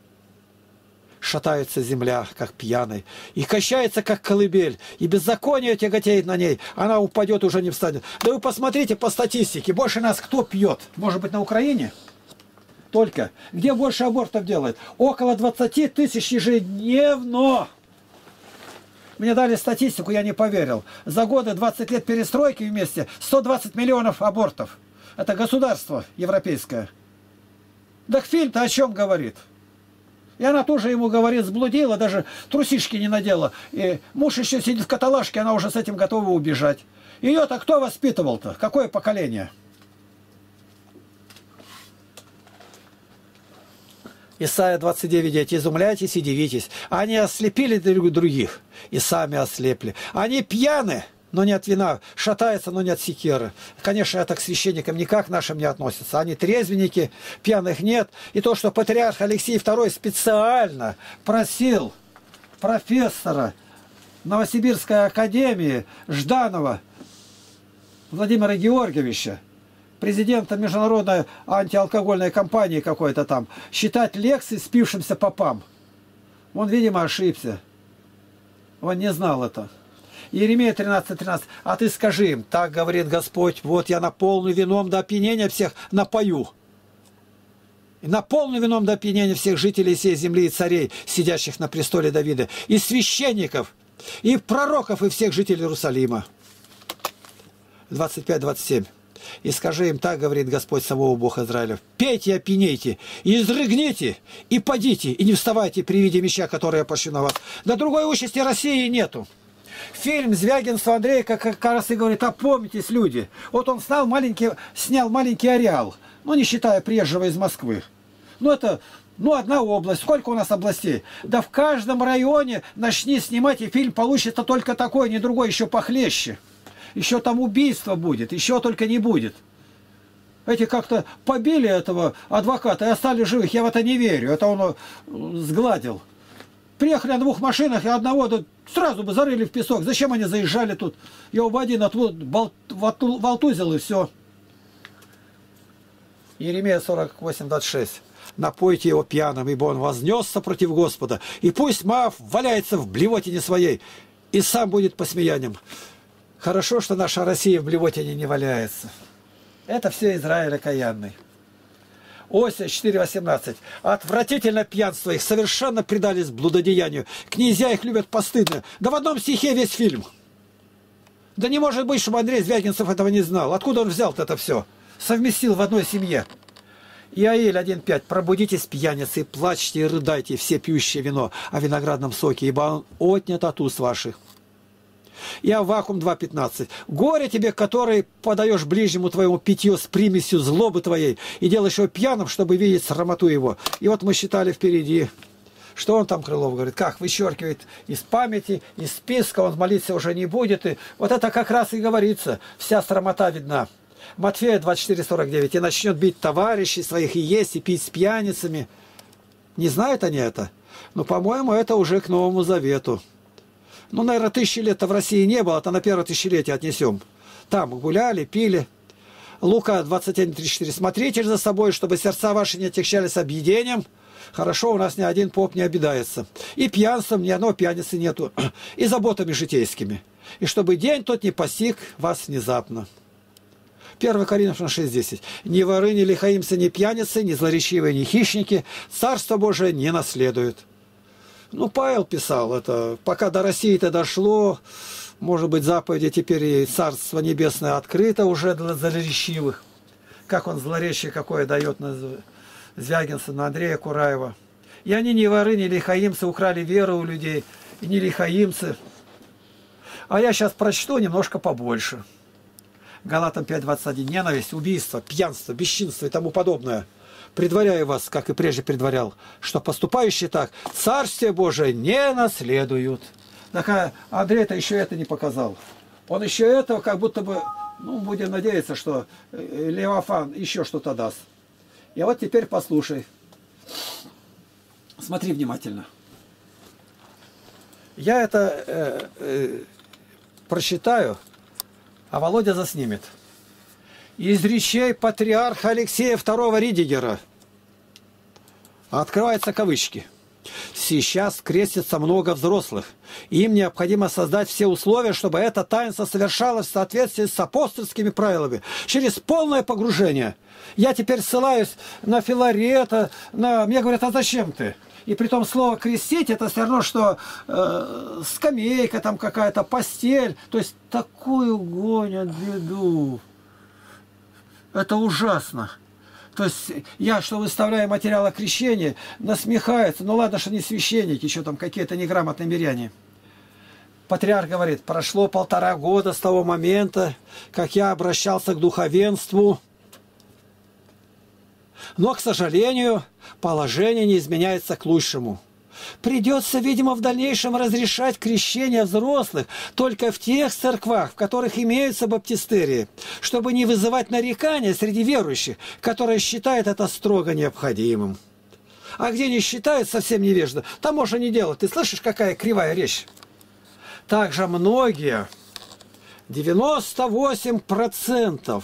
Шатается земля, как пьяный, и качается, как колыбель, и беззаконие тяготеет на ней, она упадет, уже не встанет. Да вы посмотрите по статистике, больше нас кто пьет? Может быть, на Украине? Только. Где больше абортов делают? Около 20 тысяч ежедневно. Мне дали статистику, я не поверил. За годы 20 лет перестройки вместе 120 миллионов абортов. Это государство европейское. Так фильм-то о чем говорит? И она тоже ему говорит, сблудила, даже трусишки не надела. И муж еще сидит в каталажке, она уже с этим готова убежать. Ее-то кто воспитывал-то? Какое поколение? Исайя 29, изумляйтесь и дивитесь. Они ослепили друг других и сами ослепли. Они пьяны, но не от вина, шатаются, но не от секеры. Конечно, это к священникам никак нашим не относится. Они трезвенники, пьяных нет. И то, что патриарх Алексей II специально просил профессора Новосибирской академии Жданова Владимира Георгиевича президента международной антиалкогольной компании какой-то там, считать лекции спившимся попам. Он, видимо, ошибся. Он не знал это. Иеремия 13.13. 13. А ты скажи им, так говорит Господь, вот я наполню вином до опьянения всех напою. И наполню вином до опьянения всех жителей всей земли и царей, сидящих на престоле Давида, и священников, и пророков, и всех жителей Иерусалима. 25-27. И скажи им, так говорит Господь Савова Бог Израилев, пейте и опьянейте, и изрыгните, и падите, и не вставайте при виде меча, который я на вас. На другой участи России нету. Фильм Звягинства Андрея как, как раз и говорит, опомнитесь, люди. Вот он снял маленький, снял маленький ареал, ну, не считая приезжего из Москвы. Ну, это ну, одна область. Сколько у нас областей? Да в каждом районе начни снимать, и фильм получится только такой, не другой, еще похлеще еще там убийство будет, еще только не будет. Эти как-то побили этого адвоката и остались живых. Я в это не верю. Это он э, сгладил. Приехали на двух машинах, и одного да, сразу бы зарыли в песок. Зачем они заезжали тут? Его бы один отвод, болт, волтузил и все. Еремея 48, 26. Напойте его пьяным, ибо он вознесся против Господа. И пусть Маав валяется в блевотине своей, и сам будет посмеянием. Хорошо, что наша Россия в блевотине не валяется. Это все Израиль окаянный. Ося 4.18. Отвратительно пьянство их, совершенно предались блудодеянию. Князья их любят постыдно. Да в одном стихе весь фильм. Да не может быть, чтобы Андрей Звягинцев этого не знал. Откуда он взял это все? Совместил в одной семье. Иаиль 1.5. Пробудитесь, пьяницы, плачьте и рыдайте, все пьющие вино о виноградном соке, ибо он отнят от уст ваших. И Авакум 2.15. Горе тебе, который подаешь ближнему твоему питье с примесью злобы твоей и делаешь его пьяным, чтобы видеть срамоту его. И вот мы считали впереди. Что он там, Крылов, говорит? Как? Вычеркивает из памяти, из списка, он молиться уже не будет. И вот это как раз и говорится. Вся срамота видна. Матфея 24.49. И начнет бить товарищей своих, и есть, и пить с пьяницами. Не знают они это? Ну, по-моему, это уже к Новому Завету. Ну, наверное, тысячи лет в России не было, это на первое тысячелетие отнесем. Там гуляли, пили. Лука 21.34. Смотрите за собой, чтобы сердца ваши не отягчались объедением. Хорошо, у нас ни один поп не обидается. И пьянством ни одного пьяницы нету. И заботами житейскими. И чтобы день тот не постиг вас внезапно. 1 Коринфянам 6.10. «Ни воры, ни лихаимцы, ни пьяницы, ни злоречивые, ни хищники Царство Божие не наследуют». Ну, Павел писал это. Пока до России-то дошло, может быть, заповеди теперь и Царство Небесное открыто уже для злоречивых. Как он злоречие какое дает на Звягинца, на Андрея Кураева. И они ни воры, ни лихаимцы украли веру у людей, и не лихаимцы. А я сейчас прочту немножко побольше. Галатам 5.21. Ненависть, убийство, пьянство, бесчинство и тому подобное – предваряю вас, как и прежде предварял, что поступающие так Царствие Божие не наследуют. Так Андрей-то еще это не показал. Он еще этого как будто бы, ну, будем надеяться, что э, Левофан еще что-то даст. И вот теперь послушай. Смотри внимательно. Я это э, э, прочитаю, а Володя заснимет из речей патриарха Алексея II Ридигера. Открываются кавычки. Сейчас крестится много взрослых. Им необходимо создать все условия, чтобы это таинство совершалось в соответствии с апостольскими правилами, через полное погружение. Я теперь ссылаюсь на Филарета, на... мне говорят, а зачем ты? И при том слово крестить это все равно, что э, скамейка там какая-то, постель. То есть такую гонят беду. Это ужасно. То есть я, что выставляю материал о крещении, насмехается. Ну ладно, что не священники, еще там какие-то неграмотные миряне. Патриарх говорит, прошло полтора года с того момента, как я обращался к духовенству. Но, к сожалению, положение не изменяется к лучшему. Придется, видимо, в дальнейшем разрешать крещение взрослых только в тех церквах, в которых имеются баптистерии, чтобы не вызывать нарекания среди верующих, которые считают это строго необходимым. А где не считают совсем невежда, там можно не делать. Ты слышишь, какая кривая речь? Также многие, 98%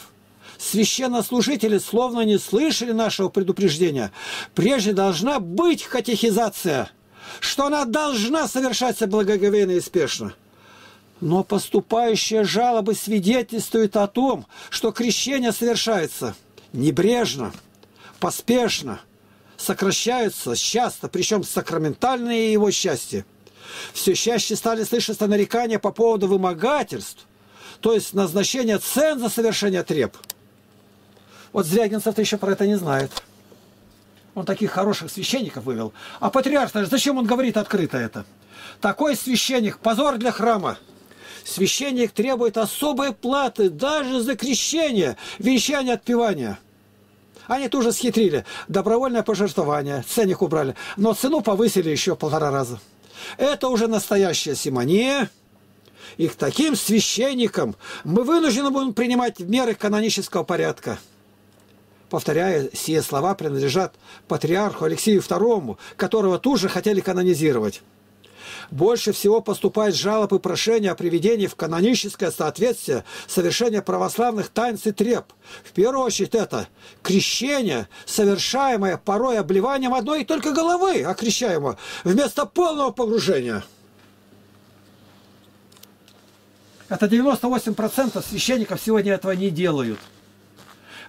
священнослужители словно не слышали нашего предупреждения. Прежде должна быть катехизация – что она должна совершаться благоговейно и спешно. Но поступающие жалобы свидетельствуют о том, что крещение совершается небрежно, поспешно, сокращаются часто, причем сакраментальные его счастье. Все чаще стали слышаться нарекания по поводу вымогательств, то есть назначения цен за совершение треб. Вот Звягинцев-то еще про это не знает. Он таких хороших священников вывел. А патриарх, зачем он говорит открыто это? Такой священник, позор для храма. Священник требует особой платы даже за крещение, венчание, отпевание. Они тоже схитрили. Добровольное пожертвование, ценник убрали. Но цену повысили еще полтора раза. Это уже настоящая симония. И к таким священникам мы вынуждены будем принимать меры канонического порядка. Повторяя, сие слова принадлежат патриарху Алексею II, которого тут же хотели канонизировать. Больше всего поступает жалоб и прошения о приведении в каноническое соответствие совершения православных тайн и треп. В первую очередь это крещение, совершаемое порой обливанием одной и только головы окрещаемого, вместо полного погружения. Это 98% священников сегодня этого не делают.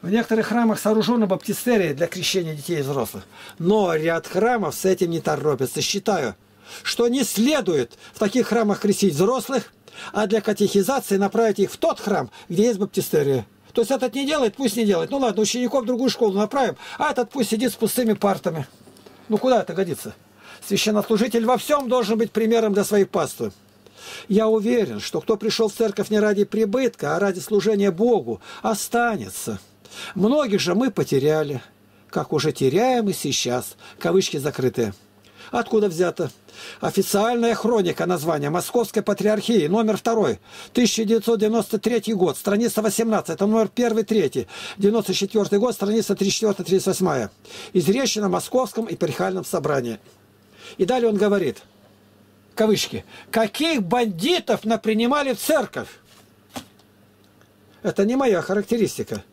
В некоторых храмах сооружены баптистерии для крещения детей и взрослых. Но ряд храмов с этим не торопятся. Считаю, что не следует в таких храмах крестить взрослых, а для катехизации направить их в тот храм, где есть баптистерия. То есть этот не делает, пусть не делает. Ну ладно, учеников в другую школу направим, а этот пусть сидит с пустыми партами. Ну куда это годится? Священнослужитель во всем должен быть примером для своей паствы. Я уверен, что кто пришел в церковь не ради прибытка, а ради служения Богу, останется. Многих же мы потеряли, как уже теряем и сейчас. Кавычки закрытые. Откуда взято? Официальная хроника названия Московской Патриархии, номер 2, 1993 год, страница 18, это номер 1, 3, 94 год, страница 34-38. Изречено на Московском Епархиальном собрании. И далее он говорит, кавычки, каких бандитов напринимали в церковь? Это не моя характеристика.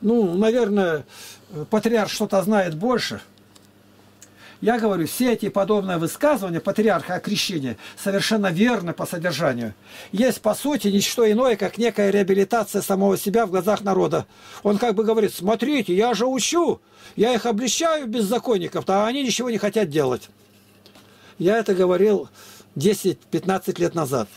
Ну, наверное, патриарх что-то знает больше – я говорю, все эти подобные высказывания патриарха о крещении совершенно верны по содержанию. Есть, по сути, ничто иное, как некая реабилитация самого себя в глазах народа. Он как бы говорит, смотрите, я же учу, я их обличаю беззаконников, а они ничего не хотят делать. Я это говорил 10-15 лет назад.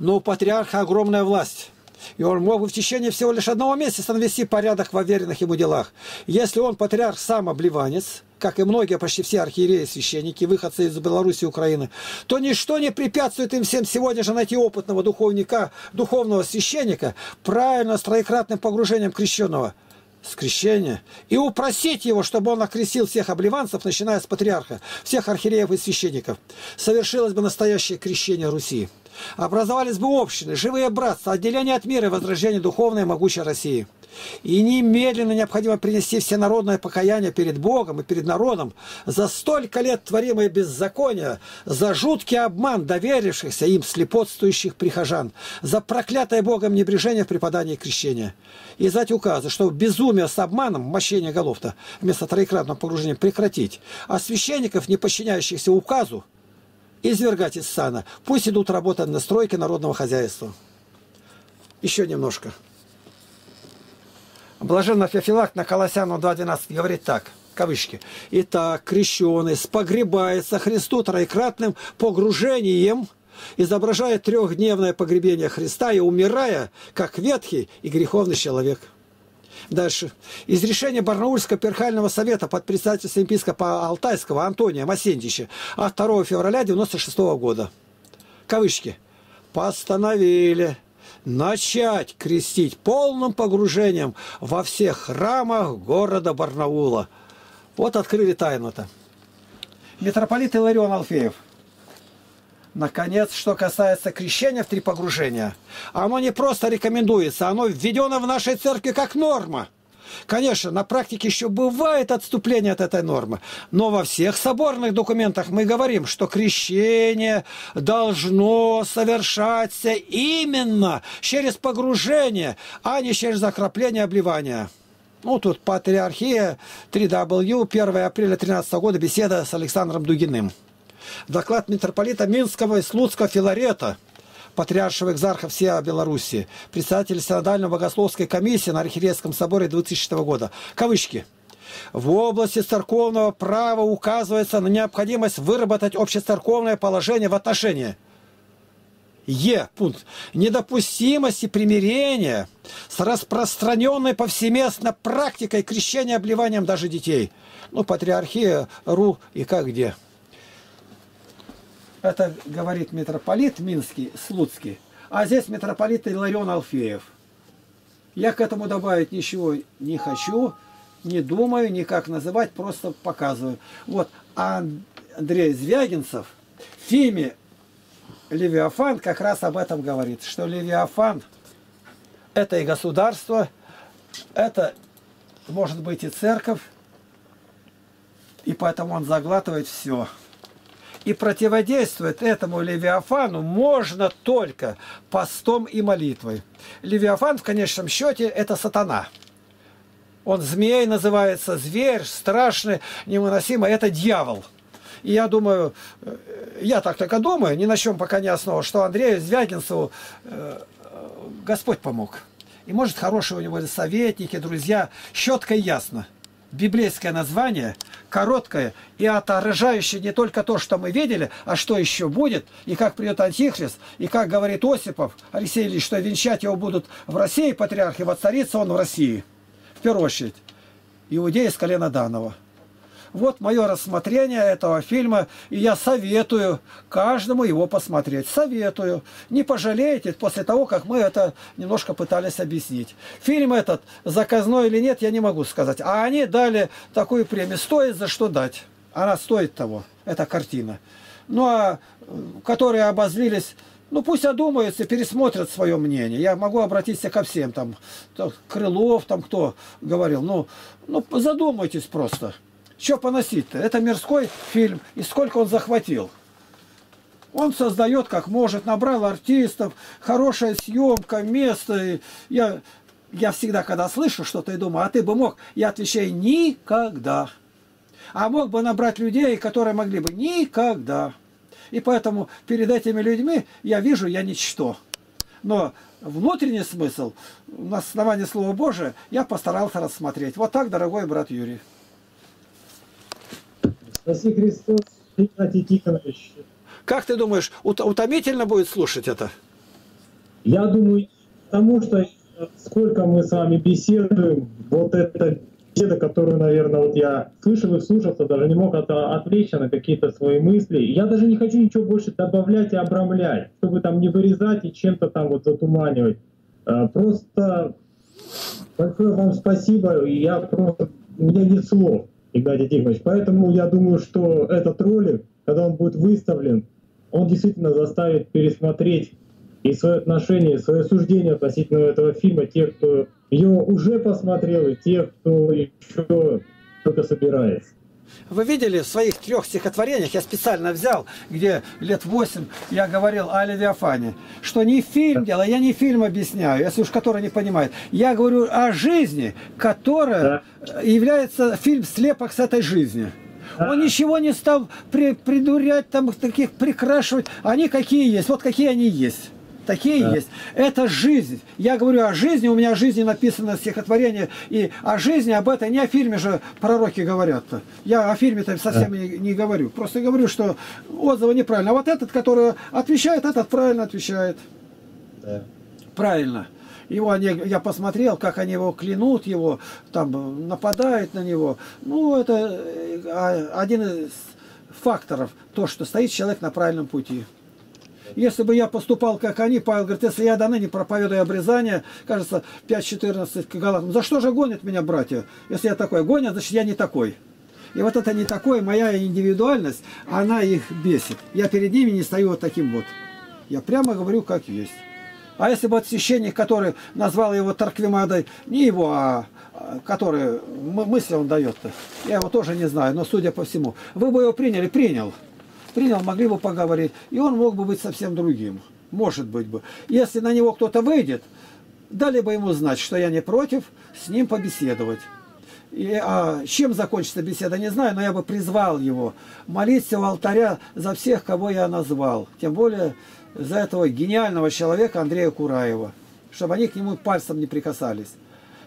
Но у патриарха огромная власть. И он мог бы в течение всего лишь одного месяца навести порядок в уверенных ему делах. Если он, патриарх, сам обливанец, как и многие, почти все архиереи, священники, выходцы из Беларуси и Украины, то ничто не препятствует им всем сегодня же найти опытного духовника, духовного священника, правильно с троекратным погружением крещенного – с и упросить его, чтобы он окрестил всех обливанцев, начиная с патриарха, всех архиереев и священников. Совершилось бы настоящее крещение Руси. Образовались бы общины, живые братства, отделение от мира и возрождение духовной и могучей России. И немедленно необходимо принести всенародное покаяние перед Богом и перед народом за столько лет творимое беззаконие, за жуткий обман доверившихся им слепотствующих прихожан, за проклятое Богом небрежение в преподании крещения. И издать указы, что безумие с обманом, мощение голов-то, вместо троекратного погружения прекратить, а священников, не подчиняющихся указу, извергать из сана. Пусть идут работать на стройке народного хозяйства. Еще немножко. Блаженно Феофилакт на Колоссяну 2.12 говорит так, кавычки. «Итак, крещеный спогребается Христу троекратным погружением, изображая трехдневное погребение Христа и умирая, как ветхий и греховный человек». Дальше. Из решения Барнаульского перхального совета под председательством епископа Алтайского Антония Масендича от 2 февраля 1996 года. Кавычки. Постановили начать крестить полным погружением во всех храмах города Барнаула. Вот открыли тайну-то. Митрополит Иларион Алфеев. Наконец, что касается крещения в три погружения. Оно не просто рекомендуется, оно введено в нашей церкви как норма. Конечно, на практике еще бывает отступление от этой нормы, но во всех соборных документах мы говорим, что крещение должно совершаться именно через погружение, а не через окропление обливания. Ну, тут патриархия 3W, 1 апреля 13 года, беседа с Александром Дугиным. Доклад митрополита Минского и Слуцкого Филарета – патриаршего экзарха всея Белоруссии, председатель Синодальной богословской комиссии на Архиерейском соборе 2000 года. Кавычки. В области церковного права указывается на необходимость выработать общецерковное положение в отношении Е. Пункт. Недопустимости примирения с распространенной повсеместно практикой крещения обливанием даже детей. Ну, патриархия, РУ и как где. Это говорит митрополит Минский, Слуцкий. А здесь митрополит Иларион Алфеев. Я к этому добавить ничего не хочу, не думаю, никак называть, просто показываю. Вот Андрей Звягинцев в фильме «Левиафан» как раз об этом говорит, что Левиафан – это и государство, это может быть и церковь, и поэтому он заглатывает все. И противодействовать этому Левиафану можно только постом и молитвой. Левиафан в конечном счете это сатана. Он змей называется, зверь, страшный, невыносимый, это дьявол. И я думаю, э, я так только думаю, ни на чем пока не основа, что Андрею Звягинцеву э, Господь помог. И может хорошие у него советники, друзья, четко и ясно. Библейское название короткое и отражающее не только то, что мы видели, а что еще будет, и как придет Антихрист, и как говорит Осипов, Алексей Ильич, что венчать его будут в России патриархи, воцарится он в России. В первую очередь. Иудеи с колена Данова. Вот мое рассмотрение этого фильма, и я советую каждому его посмотреть. Советую. Не пожалеете после того, как мы это немножко пытались объяснить. Фильм этот, заказной или нет, я не могу сказать. А они дали такую премию. Стоит за что дать. Она стоит того. Эта картина. Ну, а которые обозлились ну пусть одумаются, пересмотрят свое мнение. Я могу обратиться ко всем, там, Крылов, там кто говорил. Ну, ну задумайтесь просто. Что поносить-то? Это мирской фильм. И сколько он захватил? Он создает как может, набрал артистов, хорошая съемка, место. Я, я всегда, когда слышу что-то и думаю, а ты бы мог, я отвечаю, никогда. А мог бы набрать людей, которые могли бы никогда. И поэтому перед этими людьми я вижу, я ничто. Но внутренний смысл, на основании Слова Божия, я постарался рассмотреть. Вот так, дорогой брат Юрий. Спаси Христос, Игнатий Тихонович. Как ты думаешь, утомительно будет слушать это? Я думаю, потому что сколько мы с вами беседуем, вот эта беседа, которую, наверное, вот я слышал и слушался, даже не мог от, отвлечься на какие-то свои мысли. Я даже не хочу ничего больше добавлять и обрамлять, чтобы там не вырезать и чем-то там вот затуманивать. А, просто большое вам спасибо, я просто, у меня нет слов. Игнатий Тихонович. Поэтому я думаю, что этот ролик, когда он будет выставлен, он действительно заставит пересмотреть и свое отношение, свое суждение относительно этого фильма тех, кто его уже посмотрел, и тех, кто еще только собирается. Вы видели в своих трех стихотворениях, я специально взял, где лет восемь я говорил о Левиафане, что не фильм дело, я не фильм объясняю, если уж который не понимает. Я говорю о жизни, которая да. является фильм слепок с этой жизни. Да. Он ничего не стал при, придурять, там таких прикрашивать. Они какие есть, вот какие они есть. Такие да. есть. Это жизнь. Я говорю о жизни, у меня о жизни написано стихотворение, и о жизни об этом, не о фильме же пророки говорят-то. Я о фильме-то совсем да. не, не говорю. Просто говорю, что отзывы неправильно. А вот этот, который отвечает, этот правильно отвечает. Да. Правильно. Его они, я посмотрел, как они его клянут, его там нападают на него. Ну, это э, один из факторов, то, что стоит человек на правильном пути. Если бы я поступал, как они, Павел говорит, если я до ныне проповедую обрезание, кажется, 5-14 к Галатам, за что же гонят меня братья? Если я такой, гонят, значит, я не такой. И вот это не такой, моя индивидуальность, она их бесит. Я перед ними не стою вот таким вот. Я прямо говорю, как есть. А если бы вот священник, который назвал его Тарквимадой, не его, а, а который мысли он дает-то, я его тоже не знаю, но судя по всему, вы бы его приняли, принял принял, могли бы поговорить, и он мог бы быть совсем другим. Может быть бы. Если на него кто-то выйдет, дали бы ему знать, что я не против с ним побеседовать. И, а чем закончится беседа, не знаю, но я бы призвал его молиться у алтаря за всех, кого я назвал. Тем более за этого гениального человека Андрея Кураева, чтобы они к нему пальцем не прикасались.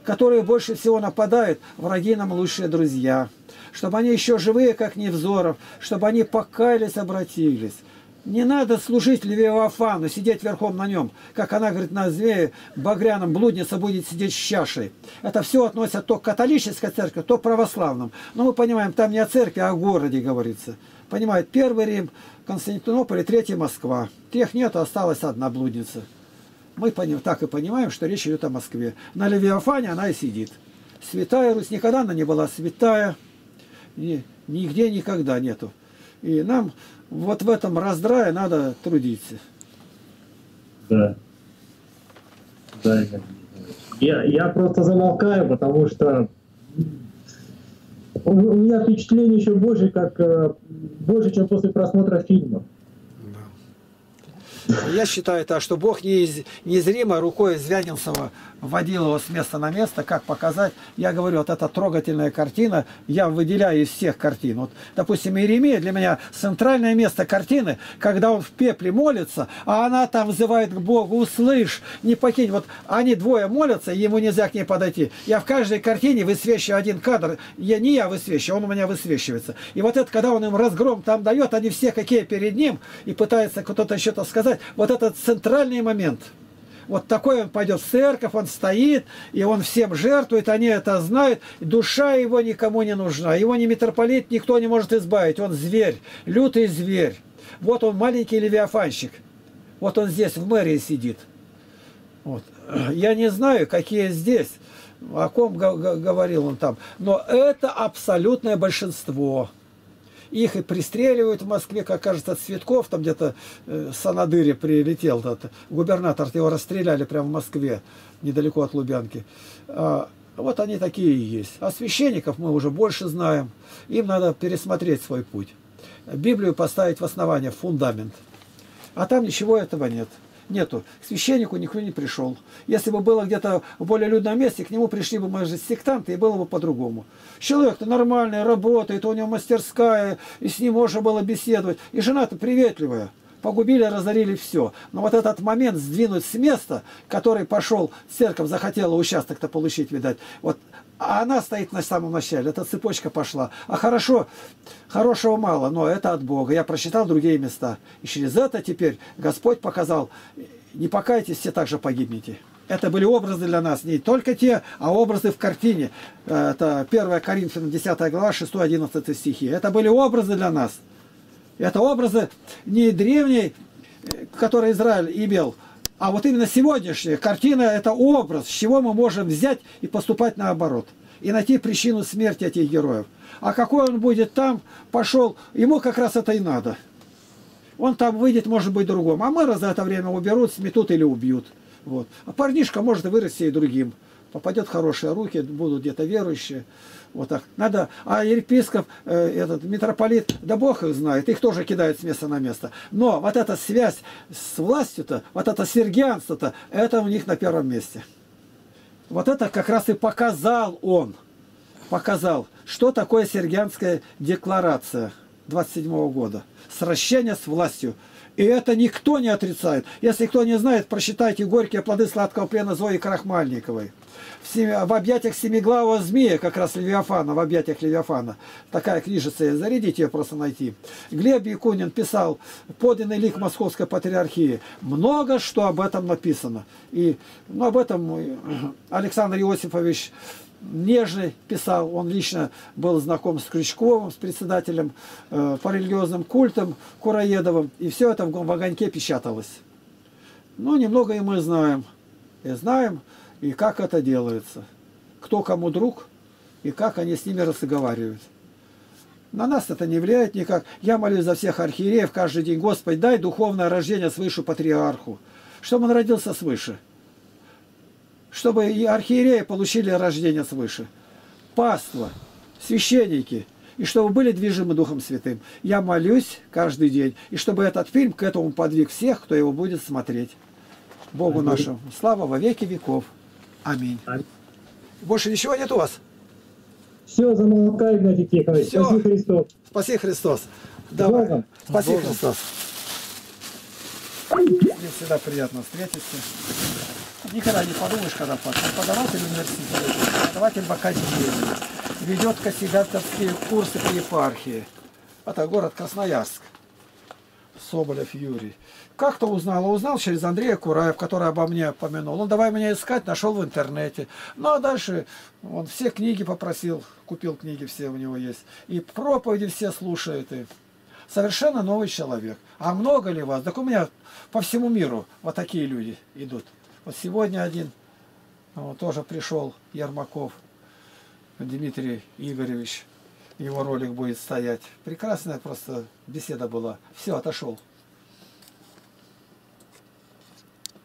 Которые больше всего нападают, враги нам лучшие друзья чтобы они еще живые, как Невзоров, чтобы они покаялись, обратились. Не надо служить Левиафану, сидеть верхом на нем. Как она говорит на звее, багряном блудница будет сидеть с чашей. Это все относится то к католической церкви, то к православным. Но мы понимаем, там не о церкви, а о городе говорится. Понимает, первый Рим, Константинополь и третий Москва. Тех нет, осталась одна блудница. Мы так и понимаем, что речь идет о Москве. На Левиафане она и сидит. Святая Русь, никогда она не была святая нигде никогда нету. И нам вот в этом раздрае надо трудиться. Да. Да, я, я просто замолкаю, потому что у, меня впечатление еще больше, как э, больше, чем после просмотра фильма. Я считаю так, что Бог неиз, незримо рукой Звягинцева вводил его с места на место, как показать. Я говорю, вот эта трогательная картина, я выделяю из всех картин. Вот, допустим, Иеремия для меня центральное место картины, когда он в пепле молится, а она там взывает к Богу, услышь, не покинь. Вот они двое молятся, ему нельзя к ней подойти. Я в каждой картине высвечиваю один кадр, я, не я высвечиваю, он у меня высвечивается. И вот это, когда он им разгром там дает, они все какие перед ним, и пытается кто-то что-то сказать, вот этот центральный момент – вот такой он пойдет в церковь, он стоит, и он всем жертвует, они это знают. Душа его никому не нужна. Его не митрополит никто не может избавить. Он зверь, лютый зверь. Вот он маленький левиафанщик. Вот он здесь, в мэрии сидит. Вот. Я не знаю, какие здесь, о ком говорил он там. Но это абсолютное большинство. Их и пристреливают в Москве, как кажется, Цветков, там где-то э, с Анадыре прилетел, тот, губернатор, его расстреляли прямо в Москве, недалеко от Лубянки. А, вот они такие и есть. А священников мы уже больше знаем. Им надо пересмотреть свой путь. Библию поставить в основание, в фундамент. А там ничего этого нет нету. К священнику никто не пришел. Если бы было где-то в более людном месте, к нему пришли бы, может, сектанты, и было бы по-другому. Человек-то нормальный, работает, у него мастерская, и с ним можно было беседовать. И жена-то приветливая. Погубили, разорили все. Но вот этот момент сдвинуть с места, который пошел, церковь захотела участок-то получить, видать, вот а она стоит на самом начале, эта цепочка пошла. А хорошо, хорошего мало, но это от Бога. Я прочитал другие места. И через это теперь Господь показал, не покайтесь, все также погибнете. Это были образы для нас, не только те, а образы в картине. Это 1 Коринфянам 10 глава, 6-11 стихи. Это были образы для нас. Это образы не древней, которые Израиль имел, а вот именно сегодняшняя картина – это образ, с чего мы можем взять и поступать наоборот. И найти причину смерти этих героев. А какой он будет там, пошел, ему как раз это и надо. Он там выйдет, может быть, другом. А мэра за это время уберут, сметут или убьют. Вот. А парнишка может вырасти и другим. Попадет в хорошие руки, будут где-то верующие. Вот так. Надо, а епископ, э, этот митрополит, да Бог их знает, их тоже кидают с места на место. Но вот эта связь с властью-то, вот это сергианство-то, это у них на первом месте. Вот это как раз и показал он, показал, что такое сергианская декларация 27 -го года. Сращение с властью. И это никто не отрицает. Если кто не знает, прочитайте «Горькие плоды сладкого плена» Зои Крахмальниковой в, семи, в объятиях семиглавого змея, как раз Левиафана, в объятиях Левиафана. Такая книжица, зарядите ее просто найти. Глеб Якунин писал «Подлинный лик Московской Патриархии». Много что об этом написано. И ну, об этом Александр Иосифович Нежный писал, он лично был знаком с Крючковым, с председателем э, по религиозным культам Кураедовым, и все это в, в огоньке печаталось. Ну, немного и мы знаем. И знаем, и как это делается. Кто кому друг, и как они с ними разговаривают. На нас это не влияет никак. Я молюсь за всех архиереев каждый день. Господь, дай духовное рождение свыше патриарху. Чтобы он родился свыше. Чтобы и архиереи получили рождение свыше. Паства, священники. И чтобы были движимы Духом Святым. Я молюсь каждый день. И чтобы этот фильм к этому подвиг всех, кто его будет смотреть. Богу нашему. Слава во веки веков. Аминь. Аминь. Больше ничего нет у вас? Все, замолкай, Игнатий Тихонович. Все. Спаси Христос. Спаси Христос. Давай. Богом. Спаси Богом. Христос. Мне всегда приятно встретиться. Никогда не подумаешь, когда преподаватель университета, преподаватель в академии, ведет кассигаторские курсы по епархии. Это город Красноярск. Соболев Юрий. Как-то узнал, узнал через Андрея Кураев, который обо мне помянул. Он давай меня искать, нашел в интернете. Ну а дальше он все книги попросил, купил книги, все у него есть. И проповеди все слушает. И совершенно новый человек. А много ли вас? Так у меня по всему миру вот такие люди идут. Вот сегодня один вот, тоже пришел, Ермаков, Дмитрий Игоревич. Его ролик будет стоять. Прекрасная просто беседа была. Все, отошел.